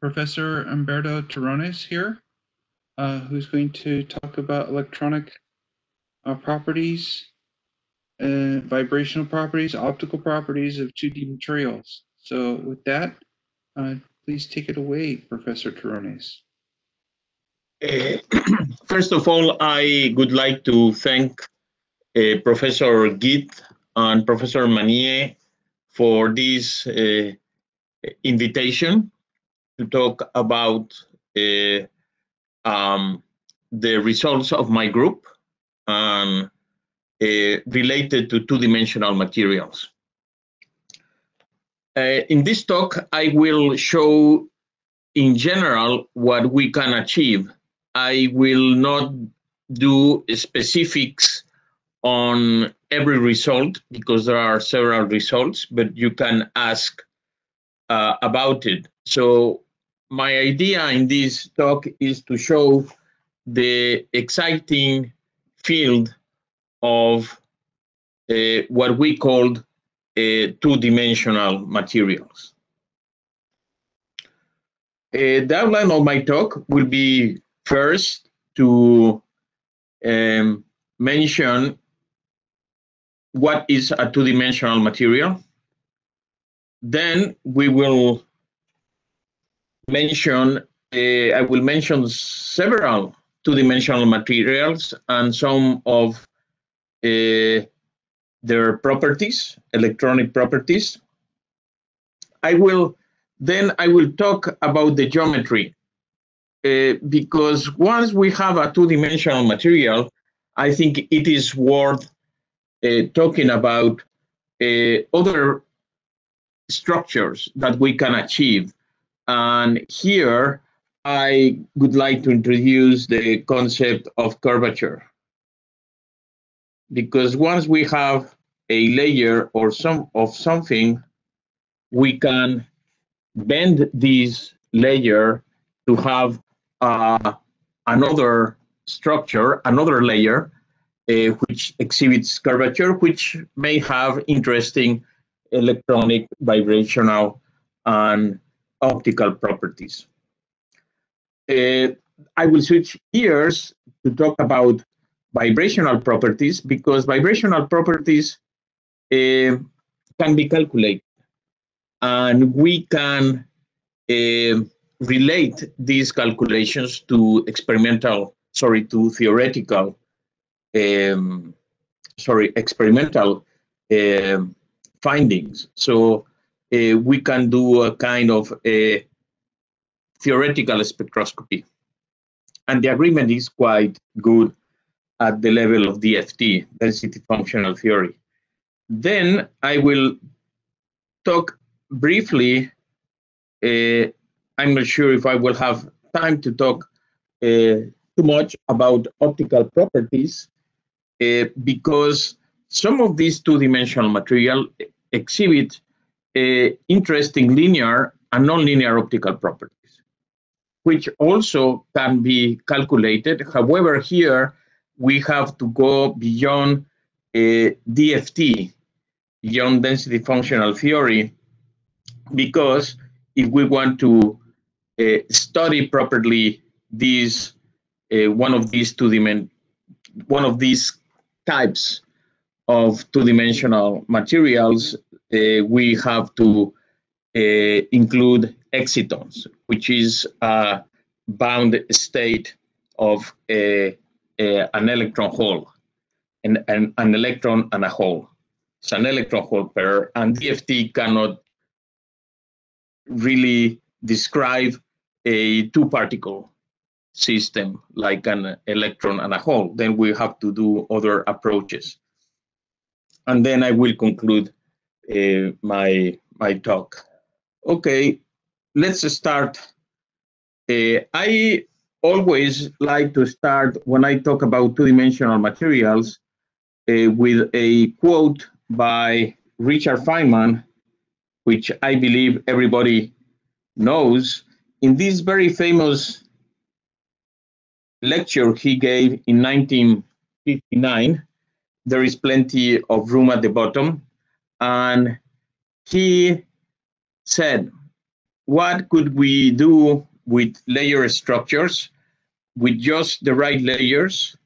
Professor Humberto Terrones here, uh, who's going to talk about electronic uh, properties, uh, vibrational properties, optical properties of 2D materials. So with that, uh, please take it away, Professor Terrones. Uh, first of all, I would like to thank uh, Professor Git and Professor Manier for this invitation to talk about uh, um, the results of my group and uh, related to two-dimensional materials. Uh, in this talk, I will show in general what we can achieve. I will not do specifics on every result because there are several results, but you can ask uh, about it. So my idea in this talk is to show the exciting field of uh, what we called uh, two-dimensional materials. Uh, the outline of my talk will be first to um, mention what is a two-dimensional material. Then we will mention, uh, I will mention several two-dimensional materials and some of uh, their properties, electronic properties. I will then I will talk about the geometry uh, because once we have a two-dimensional material, I think it is worth uh, talking about uh, other structures that we can achieve. And here I would like to introduce the concept of curvature. Because once we have a layer or some of something, we can bend this layer to have uh, another structure, another layer, uh, which exhibits curvature, which may have interesting electronic, vibrational, and optical properties. Uh, I will switch gears to talk about vibrational properties because vibrational properties uh, can be calculated and we can uh, relate these calculations to experimental, sorry, to theoretical, um, sorry, experimental findings. So uh, we can do a kind of a theoretical spectroscopy. And the agreement is quite good at the level of DFT, density functional theory. Then I will talk briefly, uh, I'm not sure if I will have time to talk uh, too much about optical properties uh, because some of these two-dimensional material exhibit uh, interesting linear and nonlinear optical properties, which also can be calculated. However, here we have to go beyond uh, DFT, beyond density functional theory, because if we want to uh, study properly these uh, one of these two dimension one of these types of two-dimensional materials, Uh, we have to uh, include excitons, which is a bound state of a, a, an electron hole, and an, an electron and a hole. It's an electron hole pair, and DFT cannot really describe a two particle system like an electron and a hole. Then we have to do other approaches. And then I will conclude uh, my, my talk. Okay, let's start. Uh, I always like to start when I talk about two-dimensional materials uh, with a quote by Richard Feynman, which I believe everybody knows, in this very famous lecture he gave in 1959, there is plenty of room at the bottom, and he said what could we do with layer structures with just the right layers?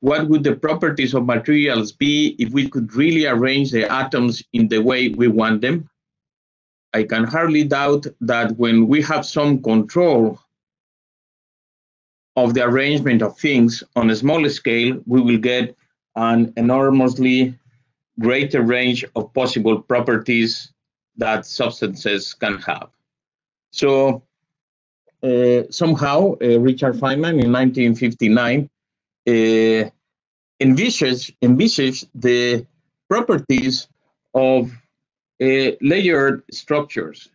What would the properties of materials be if we could really arrange the atoms in the way we want them? I can hardly doubt that when we have some control of the arrangement of things on a small scale, we will get an enormously greater range of possible properties that substances can have. So uh, somehow, uh, Richard Feynman in 1959 uh, envisaged, envisaged the properties of uh, layered structures.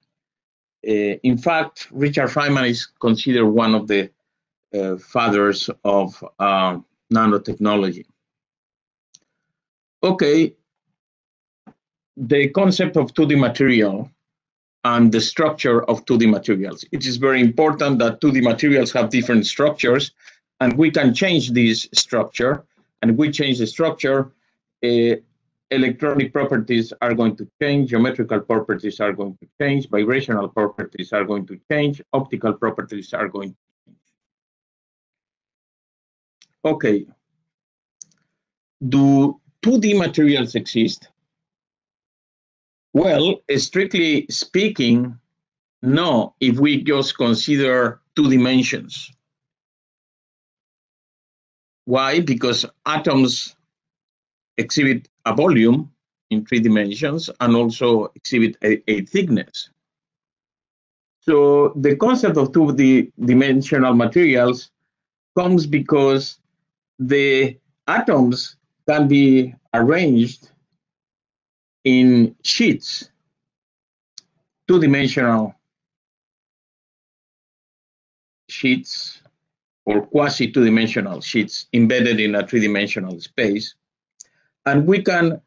Uh, in fact, Richard Feynman is considered one of the uh, fathers of nanotechnology. Okay, the concept of 2D material and the structure of 2D materials. It is very important that 2D materials have different structures and we can change this structure. And we change the structure, uh, electronic properties are going to change, geometrical properties are going to change, vibrational properties are going to change, optical properties are going to change. Okay. Do 2D materials exist? Well, strictly speaking, no, if we just consider two dimensions. Why? Because atoms exhibit a volume in three dimensions and also exhibit a, a thickness. So the concept of two-dimensional materials comes because the atoms can be arranged in sheets, two-dimensional sheets or quasi two-dimensional sheets embedded in a three-dimensional space. And we can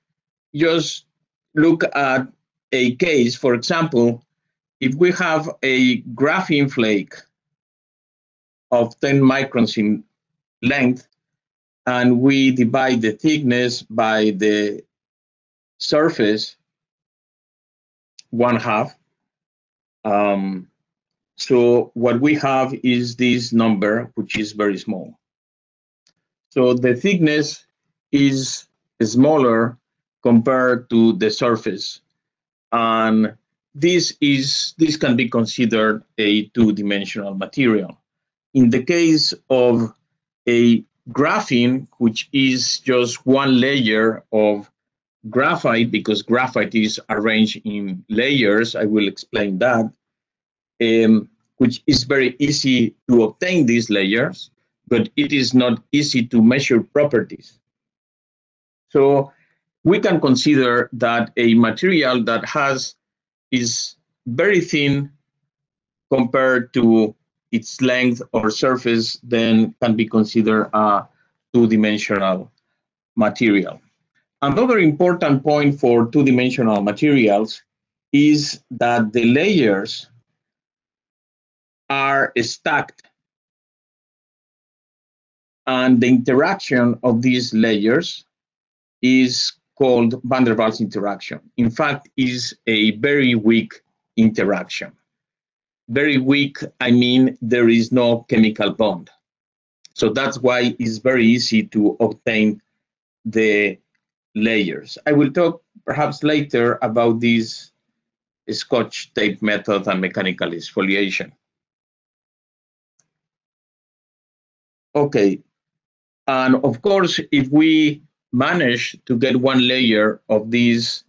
just look at a case, for example, if we have a graphene flake of 10 microns in length, and we divide the thickness by the surface one half. Um, so what we have is this number, which is very small. So the thickness is smaller compared to the surface. And this is this can be considered a two-dimensional material. In the case of a graphene, which is just one layer of graphite because graphite is arranged in layers. I will explain that, um, which is very easy to obtain these layers, but it is not easy to measure properties. So we can consider that a material that has is very thin compared to its length or surface then can be considered a two-dimensional material. Another important point for two-dimensional materials is that the layers are stacked and the interaction of these layers is called van der Waals interaction. In fact, is a very weak interaction. Very weak, I mean there is no chemical bond. So that's why it's very easy to obtain the layers. I will talk perhaps later about this scotch tape method and mechanical exfoliation. Okay, and of course, if we manage to get one layer of this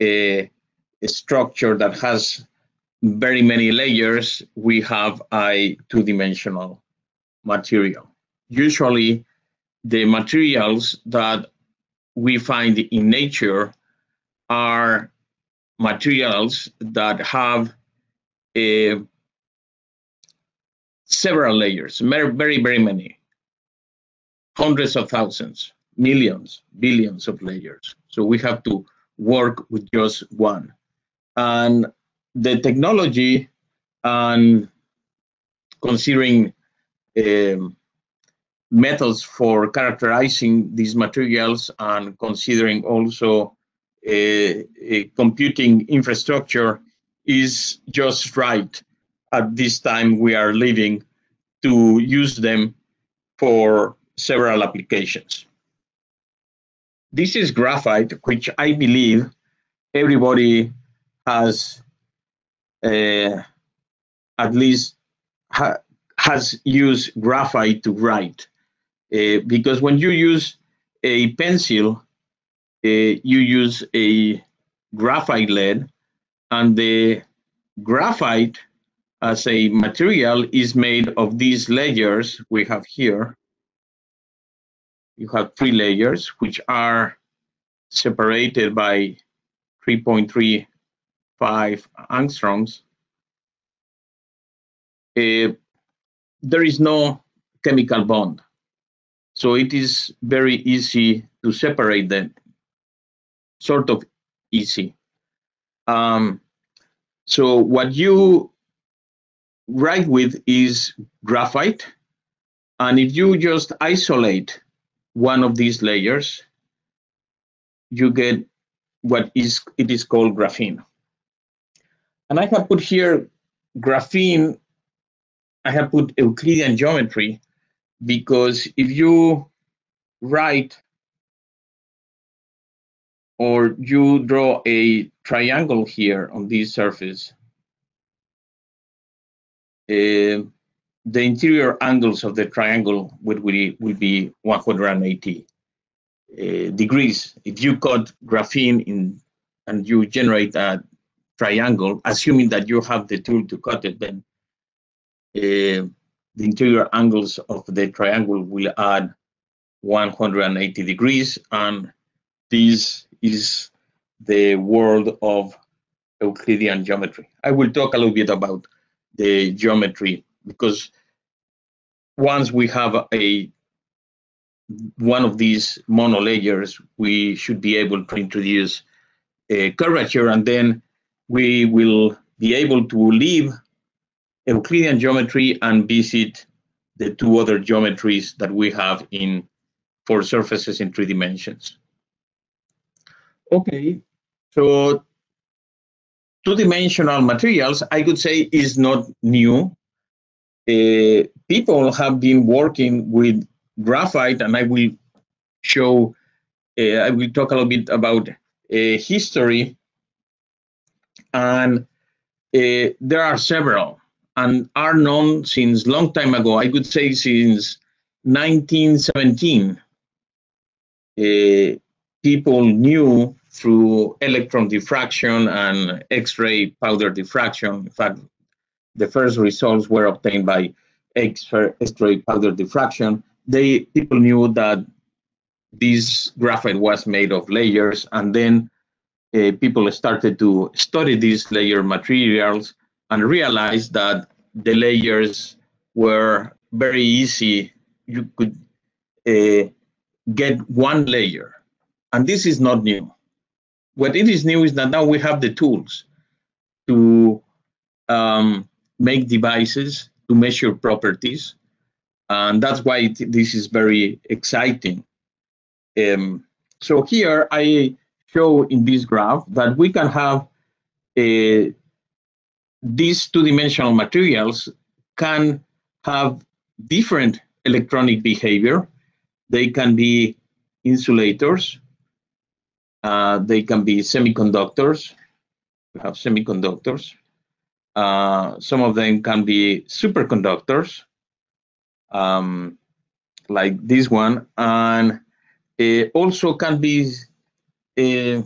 uh, structure that has very many layers, we have a two-dimensional material. Usually, the materials that we find in nature are materials that have several layers, very, very many, hundreds of thousands, millions, billions of layers. So we have to work with just one. And the technology and considering um, methods for characterizing these materials and considering also a, a computing infrastructure is just right at this time we are living to use them for several applications. This is graphite, which I believe everybody has uh, at least ha has used graphite to write. Uh, because when you use a pencil, uh, you use a graphite lead, and the graphite as a material is made of these layers we have here. You have three layers, which are separated by 3.35 angstroms. Uh, there is no chemical bond. So it is very easy to separate them, sort of easy. Um, so what you write with is graphite. And if you just isolate one of these layers, you get what is it is called graphene. And I have put here graphene, I have put Euclidean geometry because if you write or you draw a triangle here on this surface, uh, the interior angles of the triangle would, will, will be 180 uh, degrees. If you cut graphene in and you generate a triangle, assuming that you have the tool to cut it, then uh, the interior angles of the triangle will add 180 degrees, and this is the world of Euclidean geometry. I will talk a little bit about the geometry because once we have a one of these monolayers, we should be able to introduce a curvature and then we will be able to leave Euclidean geometry and visit the two other geometries that we have in for surfaces in three dimensions. Okay, so two-dimensional materials, I could say, is not new. Uh, people have been working with graphite, and I will show, uh, I will talk a little bit about uh, history. And uh, there are several, and are known since long time ago. I could say since 1917. Uh, people knew through electron diffraction and X-ray powder diffraction. In fact, the first results were obtained by X-ray powder diffraction. They people knew that this graphite was made of layers, and then uh, people started to study these layer materials and realized that the layers were very easy. You could uh, get one layer, and this is not new. What it is new is that now we have the tools to um, make devices to measure properties. And that's why it, this is very exciting. Um, so here i show in this graph that we can have a, uh, these two-dimensional materials can have different electronic behavior they can be insulators uh, they can be semiconductors. We have semiconductors. Uh, some of them can be superconductors, um, like this one, and it also can be uh,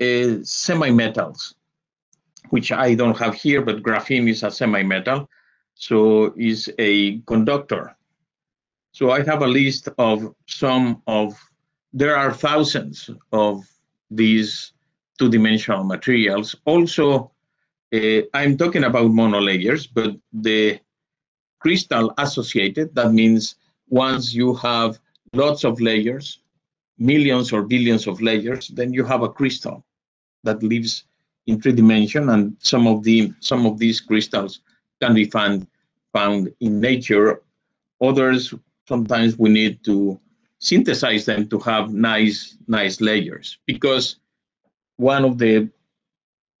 uh, semi-metals, which I don't have here, but graphene is a semi-metal, so is a conductor. So I have a list of some of there are thousands of these two-dimensional materials. Also, uh, I'm talking about monolayers, but the crystal associated, that means once you have lots of layers, millions or billions of layers, then you have a crystal that lives in three dimension and some of the some of these crystals can be found found in nature. Others sometimes we need to synthesize them to have nice, nice layers. Because one of the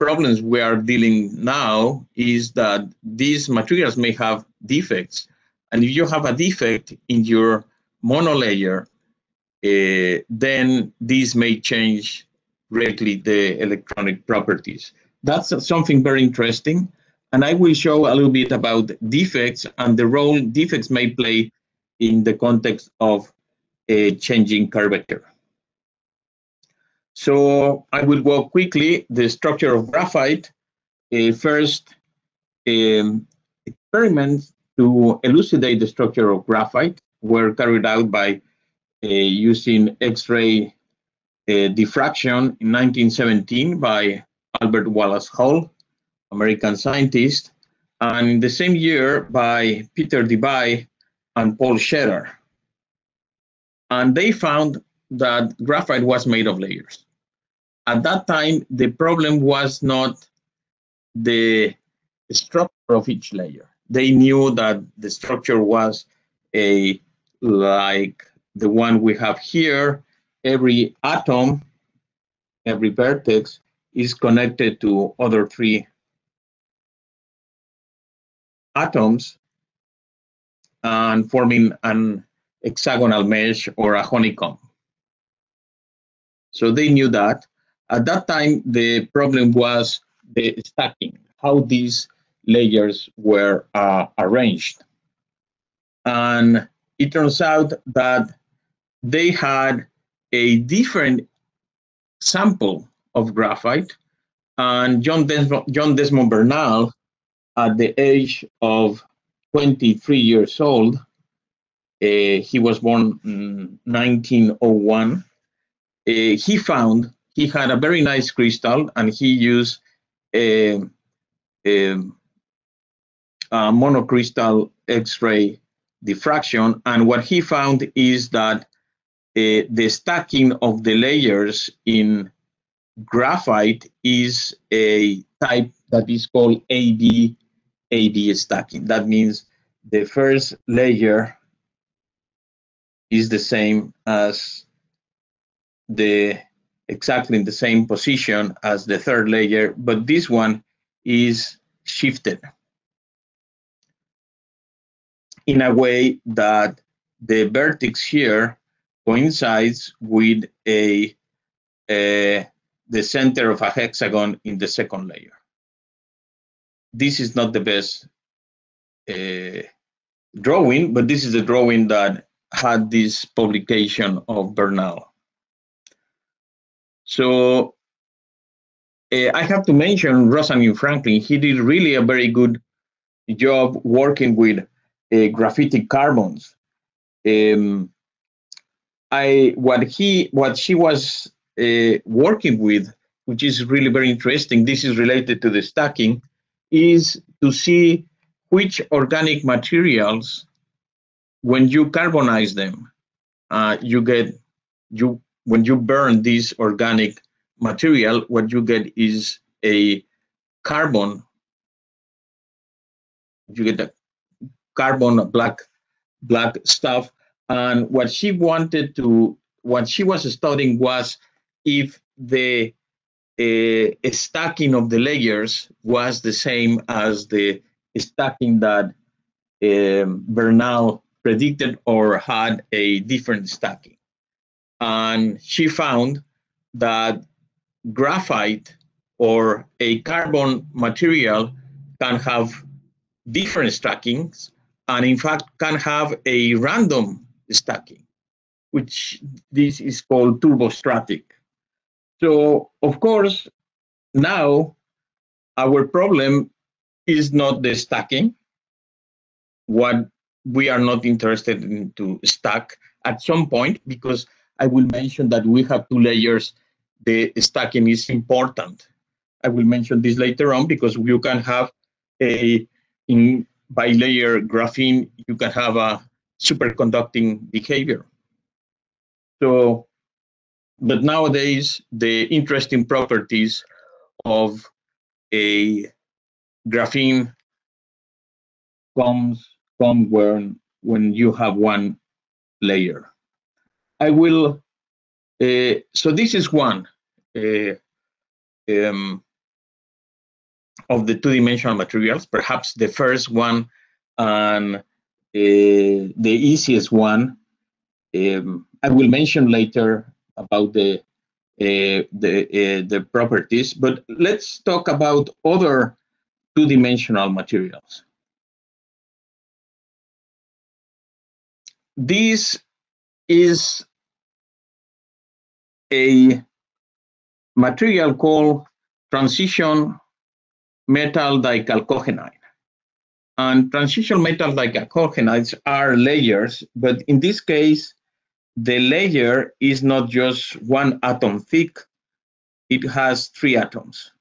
problems we are dealing now is that these materials may have defects. And if you have a defect in your monolayer, uh, then these may change greatly the electronic properties. That's something very interesting. And I will show a little bit about defects and the role defects may play in the context of a changing curvature. So I will go quickly the structure of graphite. Uh, first, um, experiments to elucidate the structure of graphite were carried out by uh, using X-ray uh, diffraction in 1917 by Albert Wallace Hall, American scientist, and in the same year by Peter Debye and Paul Scherrer. And they found that graphite was made of layers. At that time, the problem was not the structure of each layer. They knew that the structure was a like the one we have here. Every atom, every vertex is connected to other three atoms and forming an hexagonal mesh or a honeycomb. So they knew that. At that time, the problem was the stacking, how these layers were uh, arranged. And it turns out that they had a different sample of graphite. And John Desmond, John Desmond Bernal, at the age of 23 years old, uh, he was born in 1901, uh, he found he had a very nice crystal and he used a, a, a monocrystal X-ray diffraction. And what he found is that uh, the stacking of the layers in graphite is a type that is called AB AB stacking. That means the first layer is the same as the exactly in the same position as the third layer, but this one is shifted in a way that the vertex here coincides with a, a the center of a hexagon in the second layer. This is not the best uh, drawing, but this is the drawing that had this publication of Bernal. So uh, I have to mention Rosalind Franklin. He did really a very good job working with uh, graphitic carbons. Um, I what he what she was uh, working with, which is really very interesting. This is related to the stacking, is to see which organic materials, when you carbonize them, uh, you get you when you burn this organic material, what you get is a carbon. You get a carbon black black stuff. And what she wanted to, what she was studying was if the uh, stacking of the layers was the same as the stacking that um, Bernal predicted or had a different stacking. And she found that graphite or a carbon material can have different stackings and in fact can have a random stacking which this is called turbostratic so of course now our problem is not the stacking what we are not interested in to stack at some point because I will mention that we have two layers. The stacking is important. I will mention this later on because you can have a in bilayer graphene, you can have a superconducting behavior. So, but nowadays, the interesting properties of a graphene comes come when when you have one layer. I will, uh, so this is one. Uh, um, of the two-dimensional materials, perhaps the first one and the easiest one. Um, I will mention later about the uh, the uh, the properties, but let's talk about other two-dimensional materials. This is a material called transition metal dichalcogenide. And transition metal dichalcogenides are layers, but in this case, the layer is not just one atom thick, it has three atoms.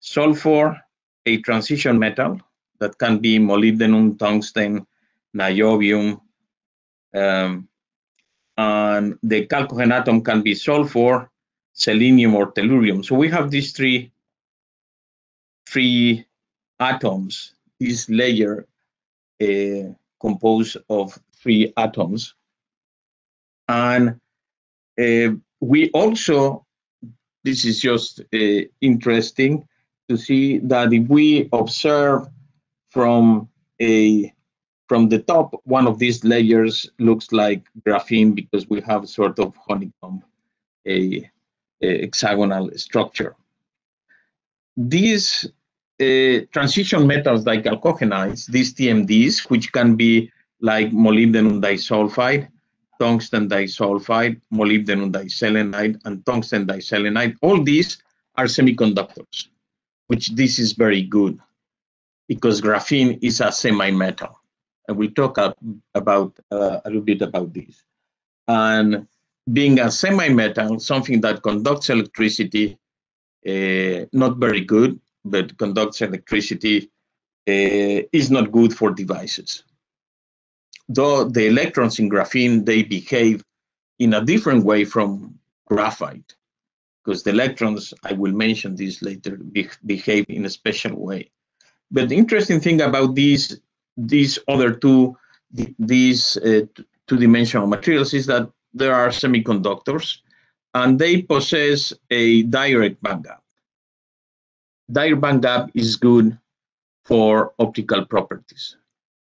Sulfur, a transition metal that can be molybdenum, tungsten, niobium, um, and the chalcogen atom can be sulfur, selenium, or tellurium. So we have these three, three atoms, this layer uh, composed of three atoms. And uh, we also, this is just uh, interesting to see that if we observe from a from the top, one of these layers looks like graphene because we have sort of honeycomb, a, a hexagonal structure. These uh, transition metal dichalcogenides, these TMDs, which can be like molybdenum disulfide, tungsten disulfide, molybdenum diselenide, and tungsten diselenide, all these are semiconductors, which this is very good because graphene is a semi-metal and we'll talk about uh, a little bit about this. And being a semi-metal, something that conducts electricity, uh, not very good, but conducts electricity uh, is not good for devices. Though the electrons in graphene, they behave in a different way from graphite, because the electrons, I will mention this later, be behave in a special way. But the interesting thing about these these other two these uh, two-dimensional materials is that there are semiconductors and they possess a direct bandgap. Direct bandgap is good for optical properties.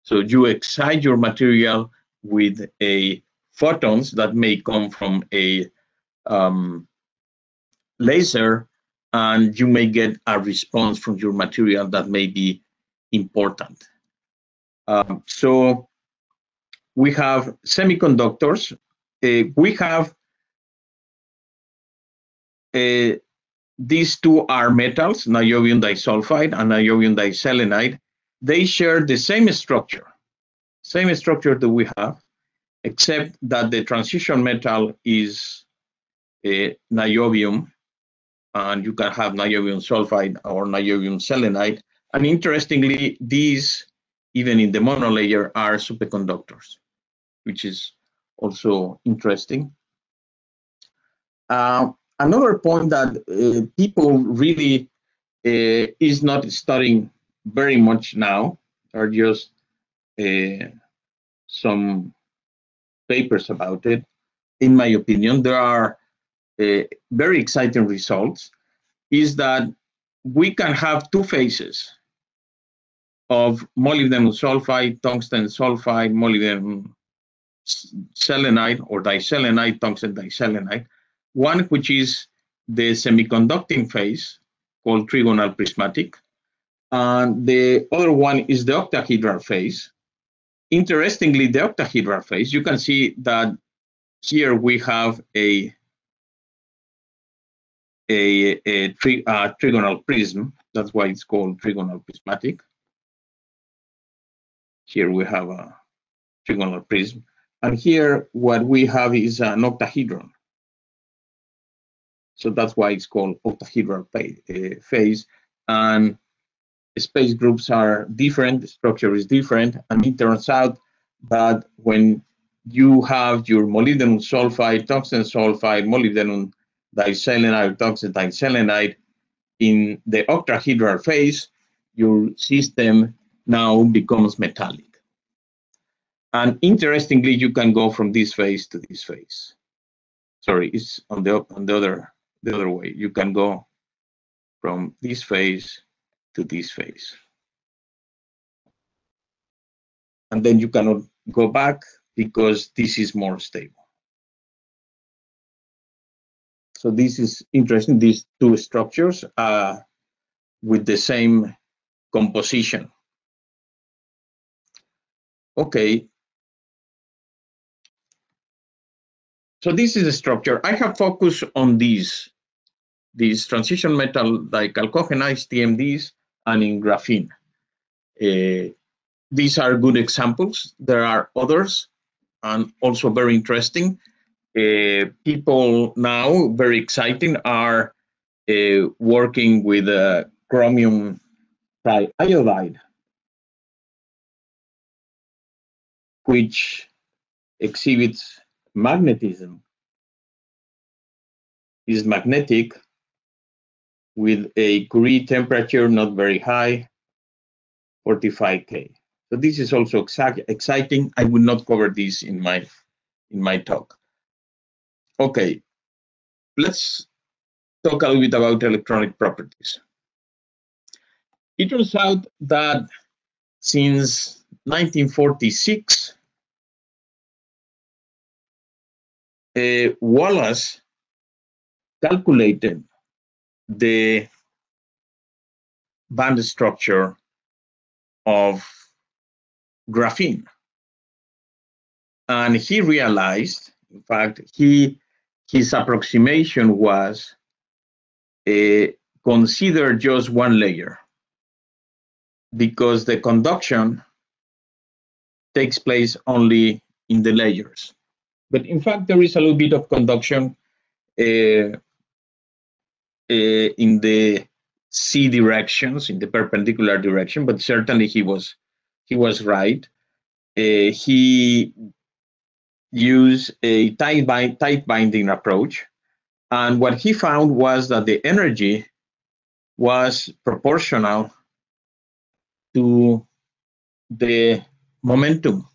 So you excite your material with a photons that may come from a um, laser and you may get a response from your material that may be important. Um, so we have semiconductors. Uh, we have uh, these two are metals, niobium disulfide and niobium diselenide. They share the same structure, same structure that we have, except that the transition metal is uh, niobium, and you can have niobium sulfide or niobium selenide. And interestingly, these even in the monolayer, are superconductors, which is also interesting. Uh, another point that uh, people really uh, is not studying very much now are just uh, some papers about it. In my opinion, there are uh, very exciting results. Is that we can have two phases of molybdenum sulfide, tungsten sulfide, molybdenum selenide or diselenide, tungsten diselenide. One which is the semiconducting phase called trigonal prismatic. And the other one is the octahedral phase. Interestingly, the octahedral phase, you can see that here we have a a, a tri uh, trigonal prism. That's why it's called trigonal prismatic. Here we have a trigonal prism. And here what we have is an octahedron. So that's why it's called octahedral uh, phase. And space groups are different, structure is different, and it turns out that when you have your molybdenum sulfide, tungsten sulfide, molybdenum diselenide, tungsten diselenide in the octahedral phase, your system now becomes metallic. And interestingly, you can go from this phase to this phase. Sorry, it's on the on the other the other way. You can go from this phase to this phase. And then you cannot go back because this is more stable. So this is interesting, these two structures uh, with the same composition. Okay. So this is a structure. I have focused on these, these transition metal like TMDs and in graphene. Uh, these are good examples. There are others and also very interesting. Uh, people now, very exciting, are uh, working with uh, chromium triiodide, which exhibits magnetism, is magnetic with a Curie temperature not very high, 45K. So this is also exact, exciting. I will not cover this in my in my talk. Okay, let's talk a little bit about electronic properties. It turns out that since 1946, uh, Wallace calculated the band structure of graphene. And he realized, in fact, he his approximation was uh, consider just one layer because the conduction takes place only in the layers. But in fact, there is a little bit of conduction uh, in the c directions, in the perpendicular direction, but certainly he was he was right. Uh, he used a tight, bind, tight binding approach. And what he found was that the energy was proportional to the momentum.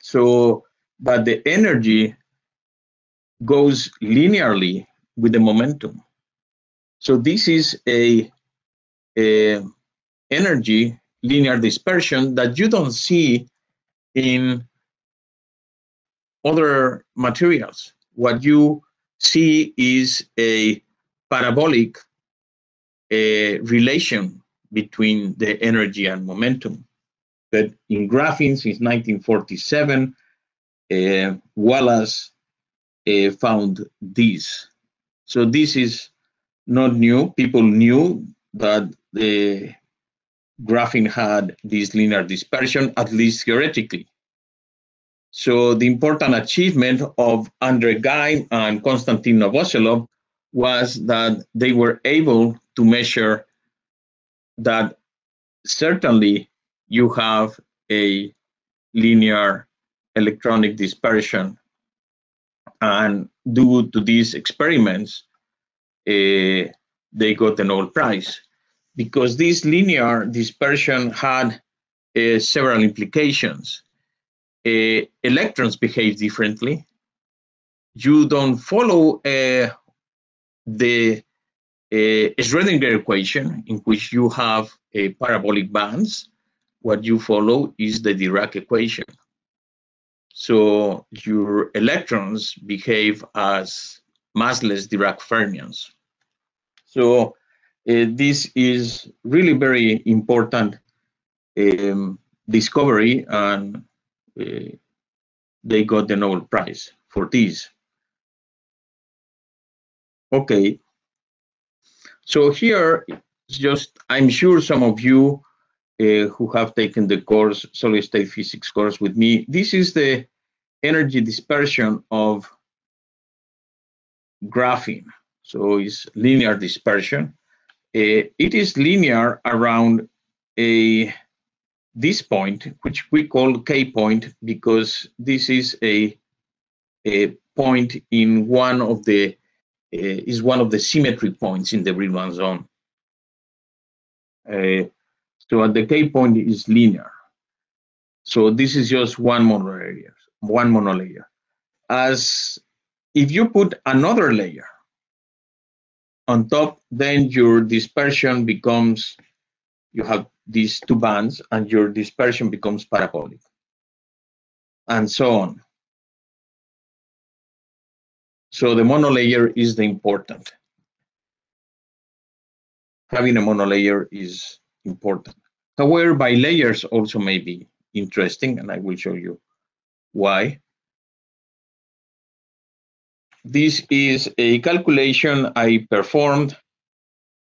So, but the energy goes linearly with the momentum. So this is a, a energy linear dispersion that you don't see in other materials. What you see is a parabolic relation between the energy and momentum. But in graphene since 1947, uh, Wallace uh, found this. So this is not new. People knew that the graphene had this linear dispersion, at least theoretically. So the important achievement of Andre Geim and Konstantin Novoselov was that they were able to measure that certainly you have a linear electronic dispersion. And due to these experiments, uh, they got the Nobel Prize because this linear dispersion had uh, several implications. Uh, electrons behave differently. You don't follow the Schrodinger equation in which you have parabolic bands. What you follow is the Dirac equation. So your electrons behave as massless Dirac fermions. So uh, this is really very important um, discovery and uh, they got the Nobel Prize for this. Okay, so here, just I'm sure some of you uh, who have taken the course, solid state physics course with me, this is the energy dispersion of graphene. So it's linear dispersion. Uh, it is linear around a this point, which we call K point, because this is a, a point in one of the uh, is one of the symmetry points in the Brillouin zone. Uh, so at the K point is linear. So this is just one monolayer, one monolayer. As if you put another layer on top, then your dispersion becomes, you have these two bands and your dispersion becomes parabolic and so on. So the monolayer is the important. Having a monolayer is important. However, by layers also may be interesting, and I will show you why. This is a calculation I performed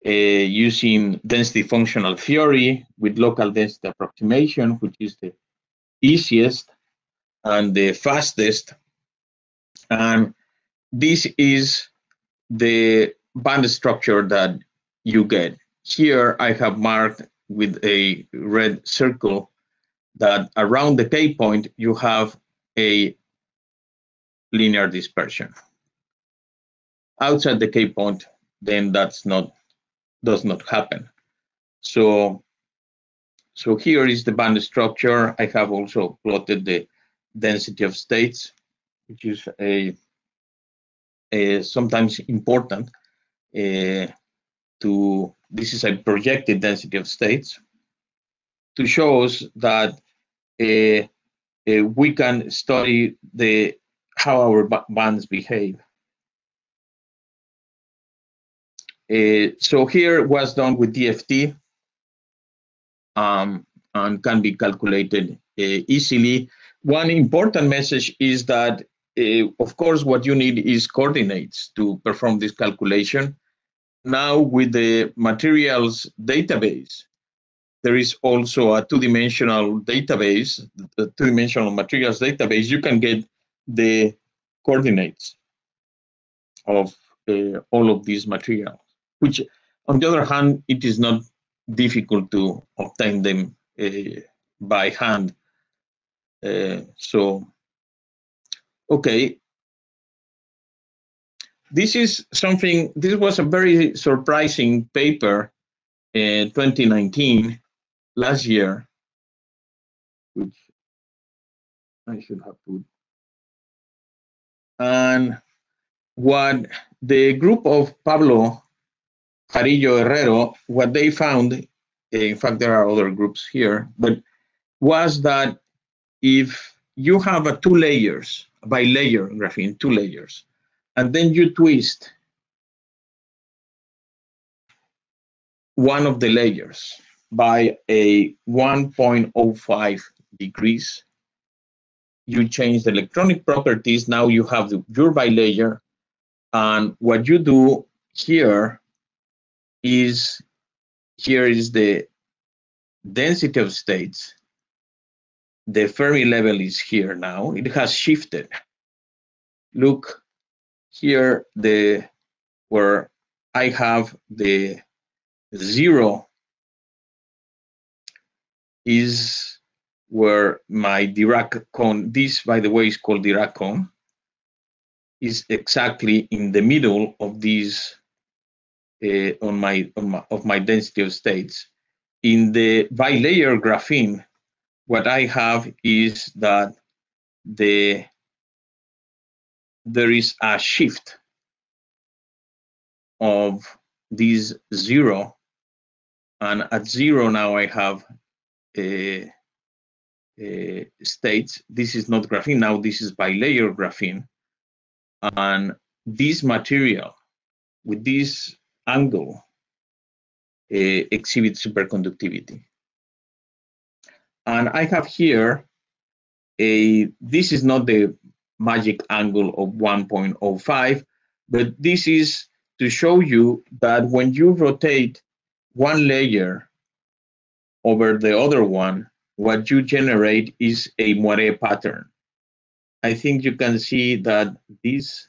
uh, using density functional theory with local density approximation, which is the easiest and the fastest. And this is the band structure that you get. Here I have marked with a red circle that around the K point you have a linear dispersion. Outside the K point, then that's not does not happen. So so here is the band structure. I have also plotted the density of states, which is a, a sometimes important uh, to this is a projected density of states to show us that uh, uh, we can study the how our bands behave. Uh, so here was done with DFT um, and can be calculated uh, easily. One important message is that, uh, of course, what you need is coordinates to perform this calculation. Now with the materials database, there is also a two-dimensional database, the two-dimensional materials database. You can get the coordinates of uh, all of these materials, which on the other hand, it is not difficult to obtain them uh, by hand. Uh, so, okay, this is something, this was a very surprising paper in 2019, last year, which I should have put. And what the group of Pablo Jarillo Herrero, what they found, in fact, there are other groups here, but was that if you have a two layers, by bilayer graphene, two layers, and then you twist one of the layers by a 1.05 degrees. You change the electronic properties. Now you have the, your bilayer. And what you do here is, here is the density of states. The Fermi level is here now. It has shifted. Look here, the where I have the zero is where my Dirac cone, this by the way is called Dirac cone, is exactly in the middle of these uh, on, my, on my of my density of states. In the bilayer graphene, what I have is that the there is a shift of these zero, and at zero now I have a, uh, states. This is not graphene now, this is bilayer graphene. And this material with this angle uh, exhibits superconductivity. And I have here a, this is not the magic angle of 1.05, but this is to show you that when you rotate one layer over the other one, what you generate is a moire pattern. I think you can see that this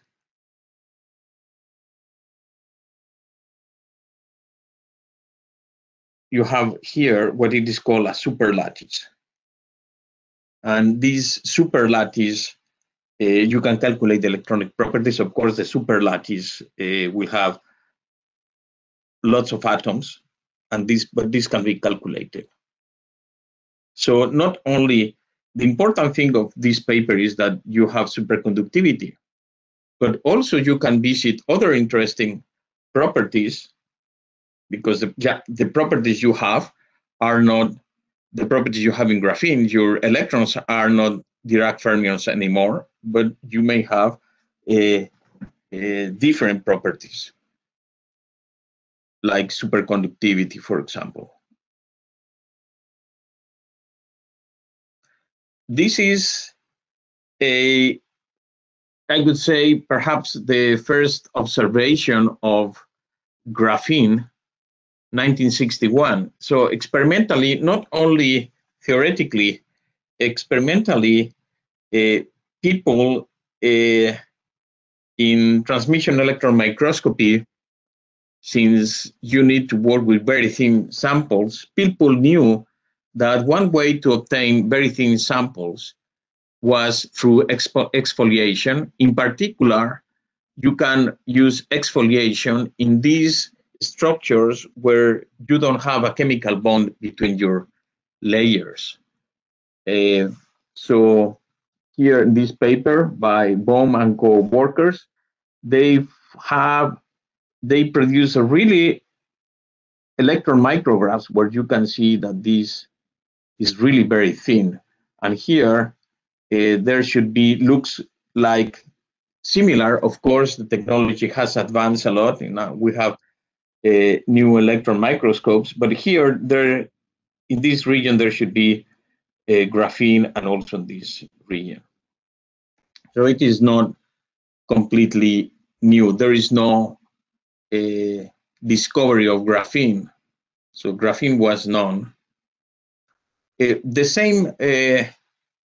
you have here what it is called a super lattice. And this super lattice, uh, you can calculate the electronic properties. Of course, the super lattice uh, will have lots of atoms, and this, but this can be calculated. So not only the important thing of this paper is that you have superconductivity, but also you can visit other interesting properties because the, the properties you have are not the properties you have in graphene. Your electrons are not Dirac fermions anymore, but you may have a, a different properties like superconductivity, for example. This is a, I would say, perhaps the first observation of graphene 1961. So experimentally, not only theoretically, experimentally, uh, people in transmission electron microscopy, since you need to work with very thin samples, people knew that one way to obtain very thin samples was through expo exfoliation. In particular, you can use exfoliation in these structures where you don't have a chemical bond between your layers. Uh, so here in this paper by Boehm and co-workers, they have they produce a really electron micrographs where you can see that this is really very thin. And here uh, there should be looks like similar. Of course, the technology has advanced a lot. You know, we have uh, new electron microscopes, but here there in this region there should be uh, graphene and also in this region. So it is not completely new. There is no uh, discovery of graphene. So graphene was known. Uh, the same uh,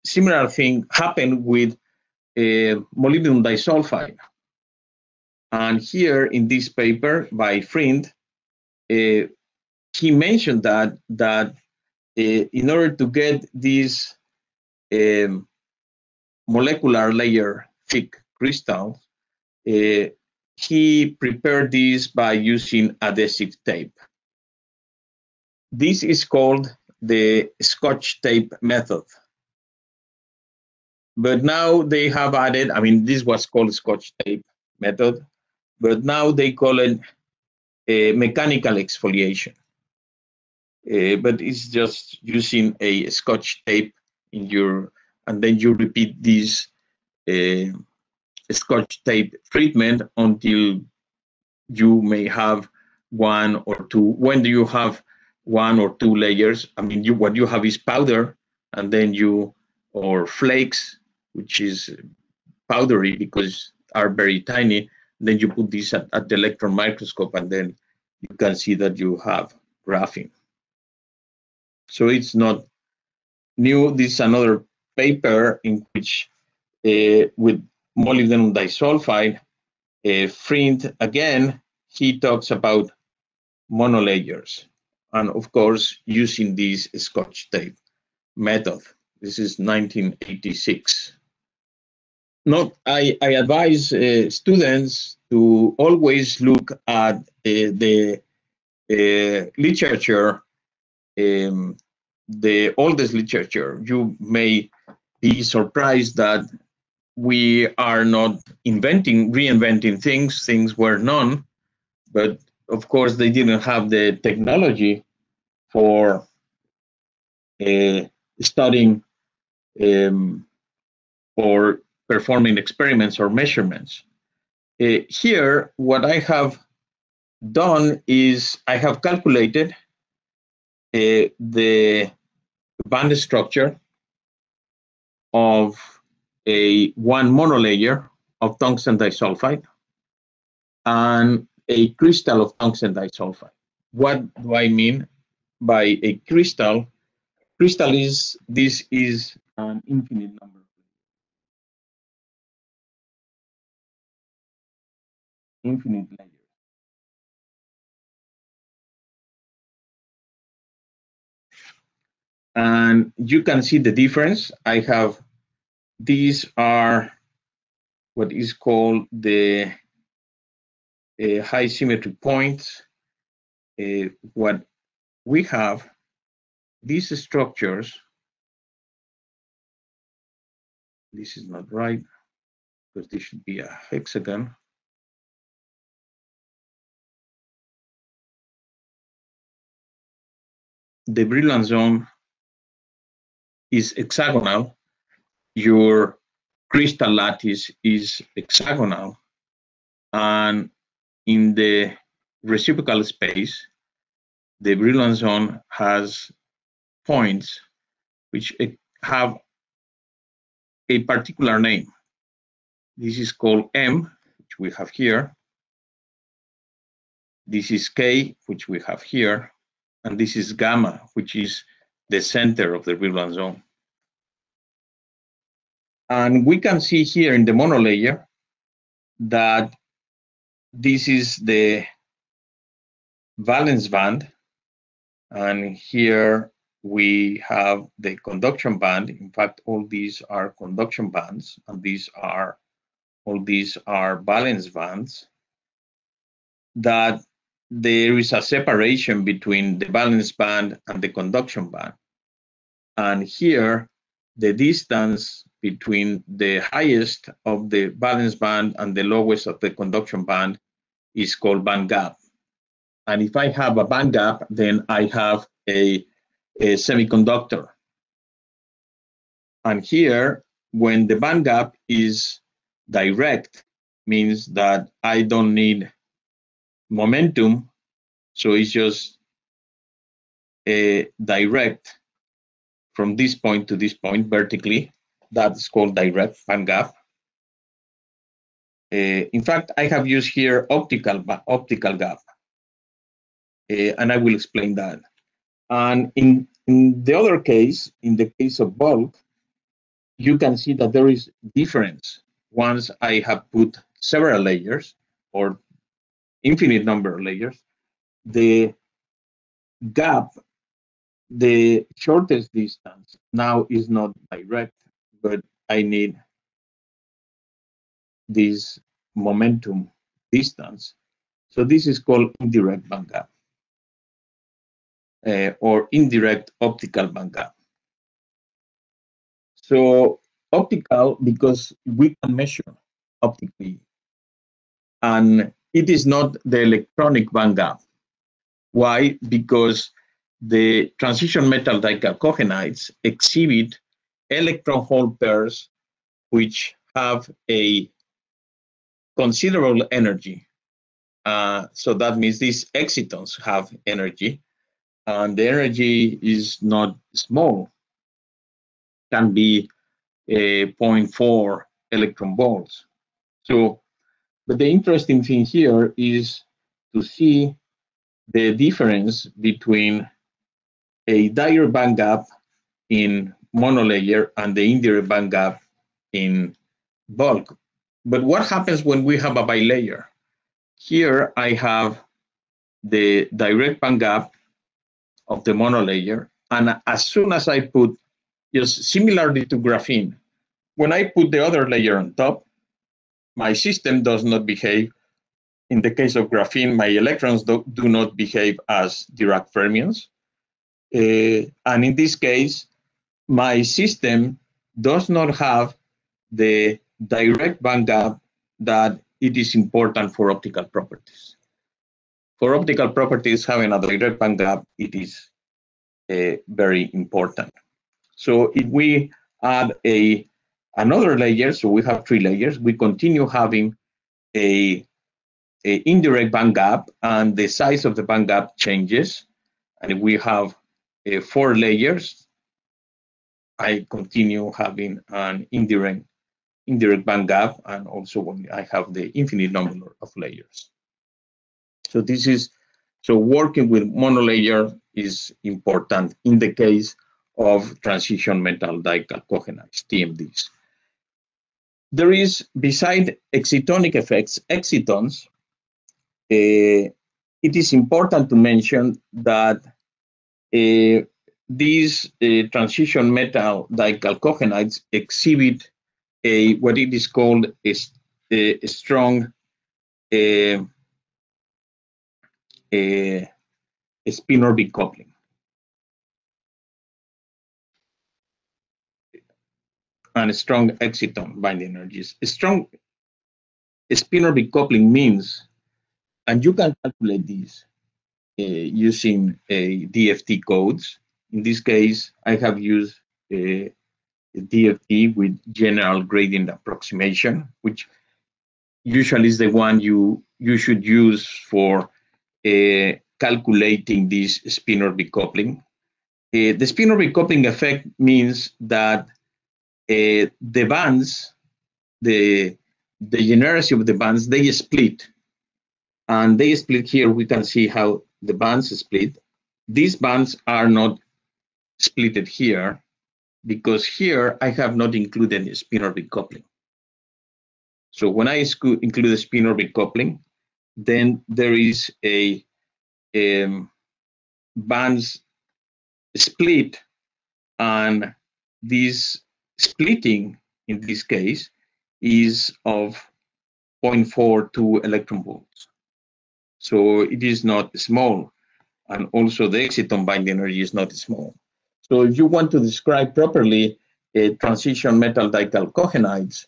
similar thing happened with molybdenum disulfide. And here in this paper by Frindt, he mentioned that that in order to get this um, molecular layer thick crystals, uh, he prepared this by using adhesive tape. This is called the Scotch tape method. But now they have added, I mean, this was called Scotch tape method, but now they call it a mechanical exfoliation. Uh, but it's just using a Scotch tape in your, and then you repeat this uh, Scotch tape treatment until you may have one or two. When do you have one or two layers? I mean, you what you have is powder, and then you or flakes, which is powdery because are very tiny. Then you put this at, at the electron microscope, and then you can see that you have graphene. So it's not new. This is another paper in which, uh, with molybdenum disulfide, uh, Frindt again, he talks about monolayers, and of course using this Scotch tape method. This is 1986 not I, I advise uh, students to always look at uh, the uh, literature, um, the oldest literature. You may be surprised that we are not inventing, reinventing things. Things were known, but of course they didn't have the technology for uh, studying um, or performing experiments or measurements. Uh, here, what I have done is I have calculated uh, the band structure of a one monolayer of tungsten disulfide and a crystal of tungsten disulfide. What do I mean by a crystal? Crystal is, this is an infinite number of infinite layers. and you can see the difference. I have, these are what is called the uh, high symmetry points. Uh, what we have, these structures, this is not right, because this should be a hexagon. The Brillouin zone is hexagonal, your crystal lattice is hexagonal, and in the reciprocal space, the Brillouin zone has points which eh, have a particular name. This is called M, which we have here. This is K, which we have here. And this is gamma, which is the center of the Brillouin zone. And we can see here in the monolayer that this is the valence band. And here we have the conduction band. In fact, all these are conduction bands, and these are all these are valence bands. That there is a separation between the valence band and the conduction band. And here, the distance between the highest of the valence band and the lowest of the conduction band is called band gap. And if I have a band gap, then I have a, a semiconductor. And here, when the band gap is direct, means that I don't need momentum, so it's just a direct from this point to this point vertically. That's called direct band gap. Uh, in fact, I have used here optical optical gap, uh, and I will explain that. And in, in the other case, in the case of bulk, you can see that there is difference once I have put several layers or infinite number of layers, the gap, the shortest distance now is not direct, but I need this momentum distance. So this is called indirect band gap uh, or indirect optical band gap. So optical because we can measure optically and it is not the electronic band gap. Why? Because the transition metal dichalcogenides exhibit electron hole pairs which have a considerable energy. Uh, so that means these excitons have energy, and the energy is not small, can be a 0.4 electron volts. So but the interesting thing here is to see the difference between a direct band gap in monolayer and the indirect band gap in bulk. But what happens when we have a bilayer? Here I have the direct band gap of the monolayer, and as soon as I put, just similarly to graphene, when I put the other layer on top, my system does not behave. In the case of graphene, my electrons do, do not behave as Dirac fermions. Uh, and in this case, my system does not have the direct band gap that it is important for optical properties. For optical properties, having a direct band gap, it is uh, very important. So if we add a another layer, so we have three layers, we continue having a, a indirect band gap and the size of the band gap changes. And if we have uh, four layers. I continue having an indirect indirect band gap and also when I have the infinite number of layers. So this is, so working with monolayer is important in the case of transition metal dichalcogenides, TMDs there is, beside excitonic effects, excitons, uh, it is important to mention that uh, these uh, transition metal dichalcogenides exhibit a what it is called a, a strong a, a spin orbit coupling. And strong exciton binding energies. A strong spin orbit coupling means, and you can calculate this, using a DFT codes. In this case, I have used a DFT with general gradient approximation, which usually is the one you you should use for uh, calculating this spin orbit coupling. Uh, the spin orbit coupling effect means that uh, the bands, the the degeneracy of the bands, they split, and they split here. We can see how the bands split. These bands are not splitted here because here I have not included spin orbit coupling. So when I include the spin orbit coupling, then there is a um, bands split, and this splitting in this case is of 0.42 electron volts. So it is not small, and also the exciton binding energy is not small. So if you want to describe properly a transition metal dichalcogenides,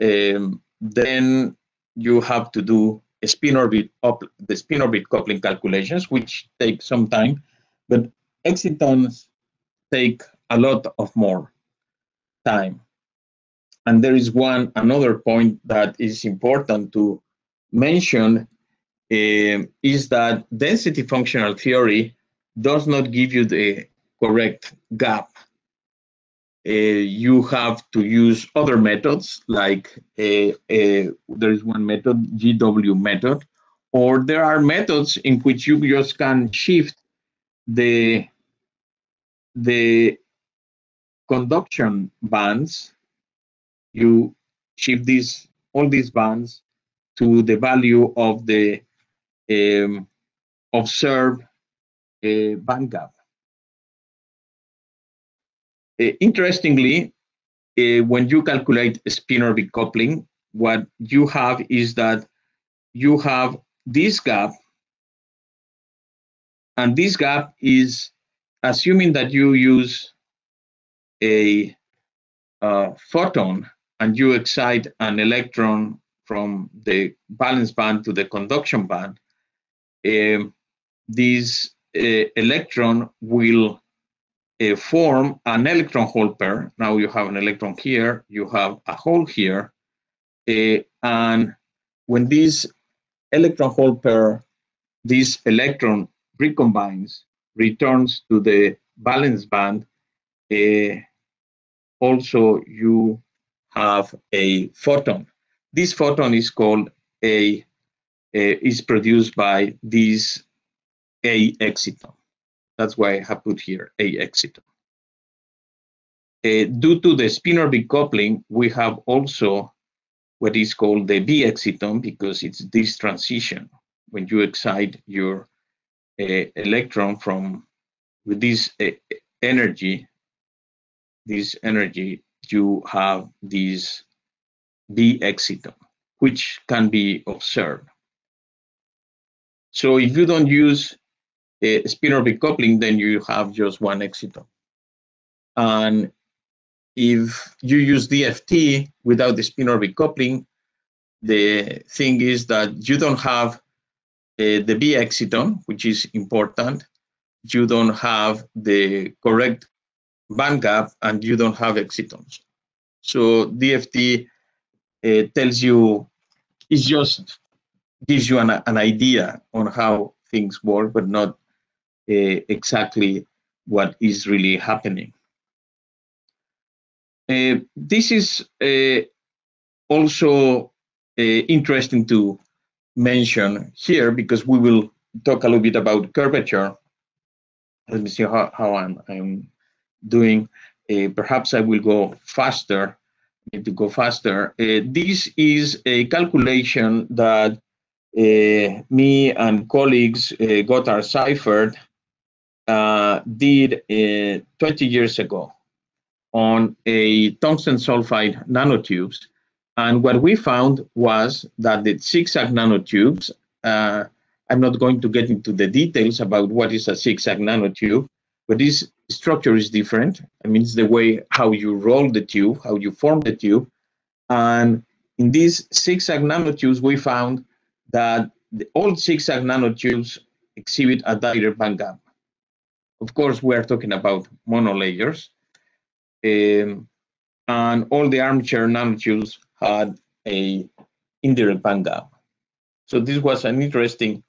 um, then you have to do spin orbit up, the spin orbit coupling calculations, which take some time, but excitons take a lot of more time. And there is one another point that is important to mention uh, is that density functional theory does not give you the correct gap uh, you have to use other methods like a, there is one method GW method or there are methods in which you just can shift the the conduction bands you shift these all these bands to the value of the um, observed uh, band gap. Uh, interestingly, uh, when you calculate spin orbit coupling, what you have is that you have this gap, and this gap is assuming that you use a, a photon and you excite an electron from the valence band to the conduction band, um, this uh, electron will uh, form an electron hole pair. Now you have an electron here, you have a hole here, uh, and when this electron hole pair, this electron recombines, returns to the valence band, uh, also you have a photon. This photon is called a, is produced by this A exciton. That's why I have put here A exciton. Uh, due to the spin orbit coupling, we have also what is called the B exciton because it's this transition when you excite your uh, electron from with this uh, energy, this energy, you have this B exciton, which can be observed. So if you don't use uh, spin orbit coupling, then you have just one exciton. And if you use DFT without the spin orbit coupling, the thing is that you don't have uh, the B exciton, which is important. You don't have the correct band gap, and you don't have excitons. So DFT uh, tells you, it just gives you an, an idea on how things work, but not uh, exactly what is really happening. Uh, this is uh, also interesting to mention here because we will talk a little bit about curvature. Let me see how, how I'm, I'm doing. Uh, perhaps I will go faster. Need to go faster. Uh, this is a calculation that uh, me and colleagues Gotthard Seifert did uh, 20 years ago on a tungsten sulfide nanotubes. And what we found was that the zigzag nanotubes, uh, I'm not going to get into the details about what is a zigzag nanotube, but this structure is different. I mean, it's the way how you roll the tube, how you form the tube. And in these zigzag nanotubes, we found that the, all zigzag nanotubes exhibit a direct band gap. Of course, we are talking about monolayers. Um, and all the armchair nanotubes had a indirect band gap. So this was an interesting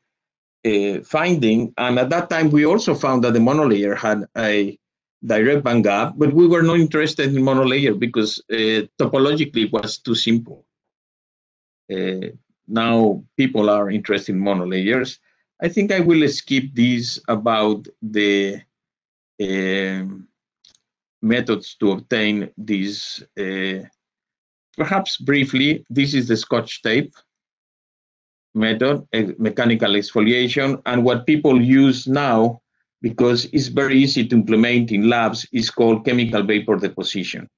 finding. And at that time, we also found that the monolayer had a direct band gap, but we were not interested in monolayer because uh, topologically it was too simple. Uh, now people are interested in monolayers. I think I will skip this about the um, methods to obtain these. Uh, perhaps briefly, this is the scotch tape method, mechanical exfoliation, and what people use now, because it's very easy to implement in labs, is called chemical vapor deposition.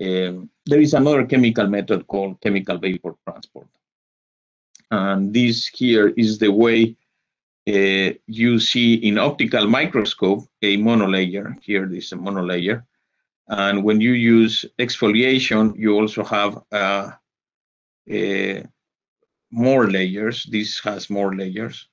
Um, there is another chemical method called chemical vapor transport. And this here is the way uh, you see in optical microscope a monolayer. Here this is a monolayer. And when you use exfoliation, you also have uh, more layers. This has more layers.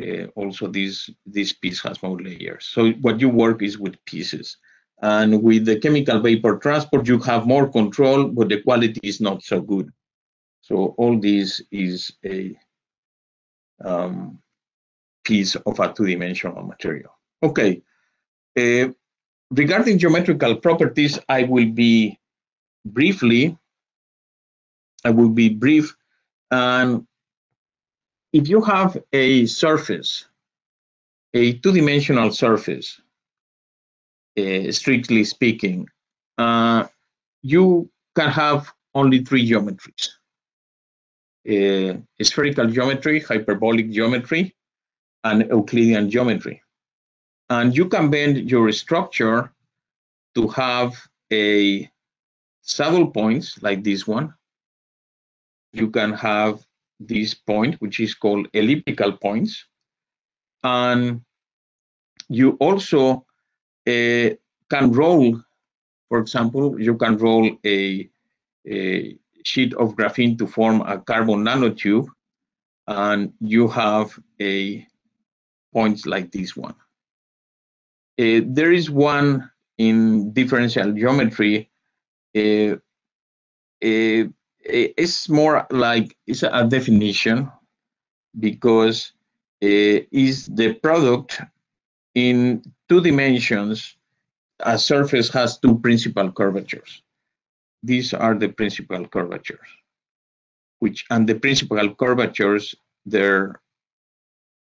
Uh, also, this this piece has more layers. So what you work is with pieces. And with the chemical vapor transport, you have more control, but the quality is not so good. So all this is a um, piece of a two-dimensional material. Okay. Uh, regarding geometrical properties, I will be briefly, I will be brief. And if you have a surface, a two-dimensional surface, uh, strictly speaking, uh, you can have only three geometries. Uh, spherical geometry, hyperbolic geometry, and Euclidean geometry. And you can bend your structure to have a saddle points like this one. You can have this point, which is called elliptical points. And you also uh, can roll, for example, you can roll a, a sheet of graphene to form a carbon nanotube, and you have a points like this one. Uh, there is one in differential geometry. Uh, uh, it's more like it's a definition because uh, is the product in two dimensions. A surface has two principal curvatures. These are the principal curvatures, which and the principal curvatures, their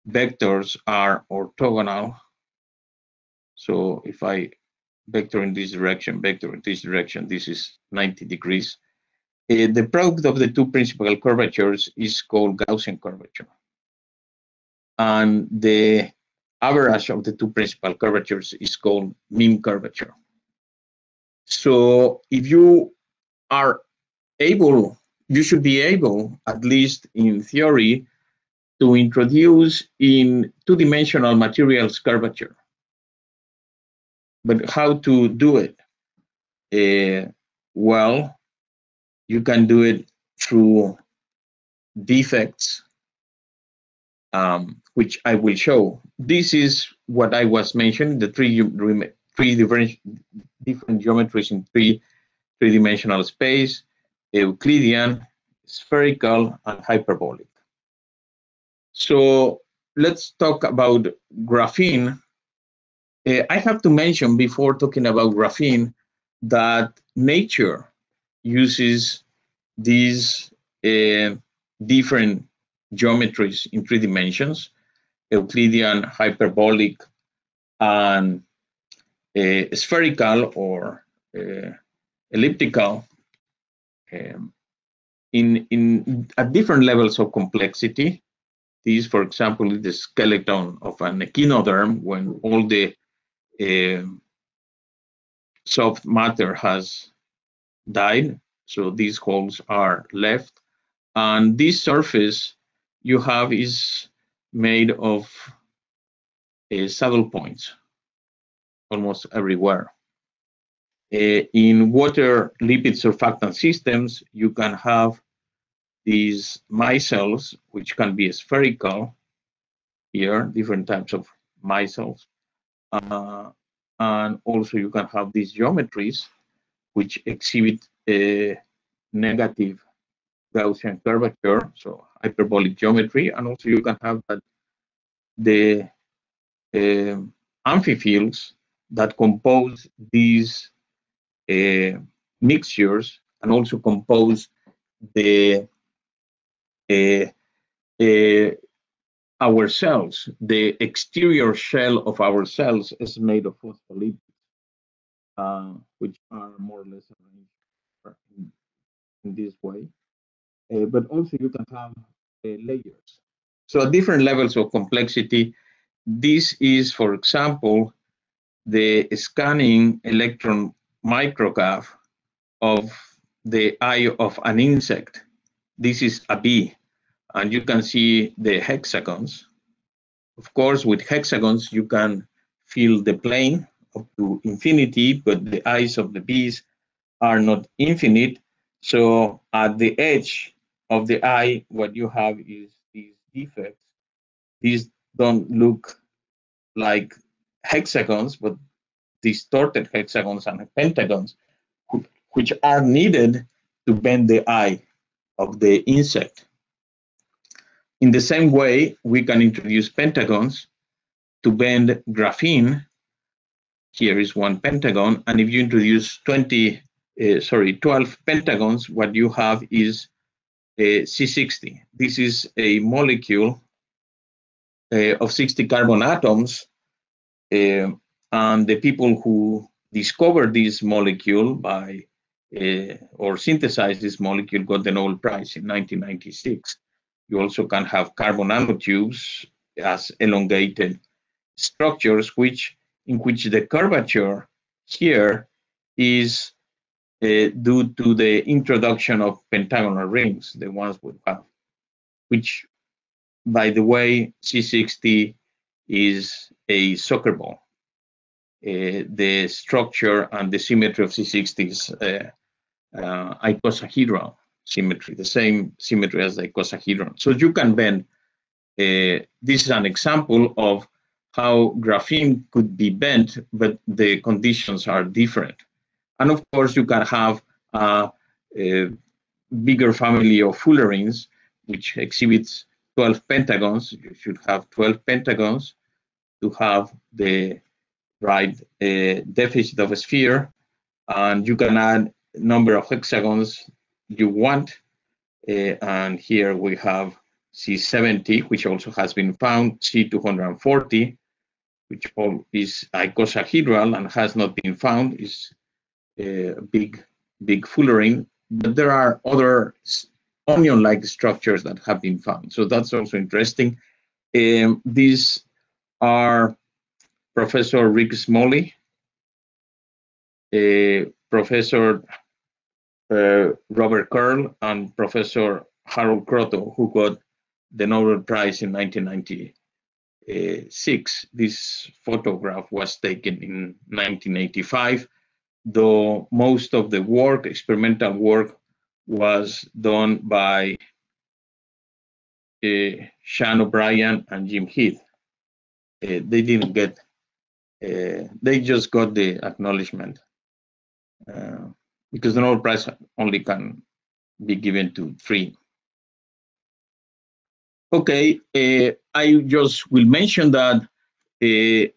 vectors are orthogonal. So if I vector in this direction, vector in this direction, this is 90 degrees. Uh, the product of the two principal curvatures is called Gaussian curvature. And the average of the two principal curvatures is called mean curvature. So if you are able, you should be able, at least in theory, to introduce in two-dimensional materials curvature. But how to do it? Uh, well, you can do it through defects, um, which I will show. This is what I was mentioning, the three, three different, different geometries in three three-dimensional space, Euclidean, spherical, and hyperbolic. So let's talk about graphene. Uh, I have to mention before talking about graphene that nature uses these uh, different geometries in three dimensions, Euclidean, hyperbolic, and uh, spherical or uh, elliptical um, in, in at different levels of complexity. This, for example, is the skeleton of an echinoderm when all the uh, soft matter has died. So these holes are left. And this surface you have is made of uh, saddle points almost everywhere. Uh, in water lipid surfactant systems, you can have these micelles, which can be spherical, here, different types of micelles. Uh, and also you can have these geometries which exhibit a negative Gaussian curvature, so hyperbolic geometry, and also you can have that the uh, amphiphiles that compose these uh, mixtures and also compose the uh, uh, our cells. The exterior shell of our cells is made of phospholipids, uh, which are more or less arranged in, in this way. Uh, but also you can have uh, layers. So at different levels of complexity, this is, for example, the scanning electron micrograph of the eye of an insect. This is a bee, and you can see the hexagons. Of course, with hexagons, you can fill the plane up to infinity, but the eyes of the bees are not infinite. So at the edge of the eye, what you have is these defects. These don't look like hexagons, but distorted hexagons and pentagons, which are needed to bend the eye of the insect. In the same way, we can introduce pentagons to bend graphene. Here is one pentagon, and if you introduce 20, uh, sorry, 12 pentagons, what you have is a C60. This is a molecule uh, of 60 carbon atoms, uh, and the people who discovered this molecule by uh, or synthesized this molecule got the Nobel Prize in 1996. You also can have carbon nanotubes as elongated structures, which in which the curvature here is uh, due to the introduction of pentagonal rings, the ones we have, which, by the way, C60 is a soccer ball. Uh, the structure and the symmetry of C60 is uh, uh, icosahedral symmetry, the same symmetry as the icosahedron. So you can bend, uh, this is an example of how graphene could be bent, but the conditions are different. And of course, you can have a, a bigger family of fullerenes, which exhibits 12 pentagons. You should have 12 pentagons to have the right uh, deficit of a sphere. And you can add number of hexagons you want. Uh, and here we have C70, which also has been found, C240, which is icosahedral and has not been found, is a big, big fullerene. But there are other onion-like structures that have been found. So that's also interesting. Um, these are Professor Rick Smalley, uh, Professor uh, Robert Curl and Professor Harold Kroto, who got the Nobel Prize in 1996. This photograph was taken in 1985, though most of the work, experimental work, was done by uh, Sean O'Brien and Jim Heath. Uh, they didn't get, uh, they just got the acknowledgement. Uh, because the Nobel Prize only can be given to three. Okay, uh, I just will mention that uh,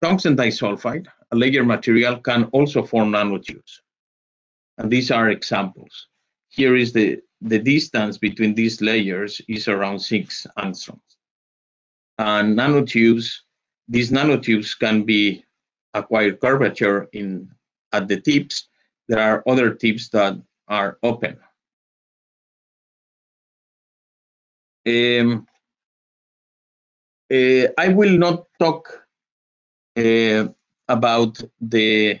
tungsten disulfide, a layer material, can also form nanotubes. And these are examples. Here is the, the distance between these layers is around six angstroms. And nanotubes, these nanotubes can be acquired curvature in at the tips, there are other tips that are open. Um, uh, I will not talk uh, about the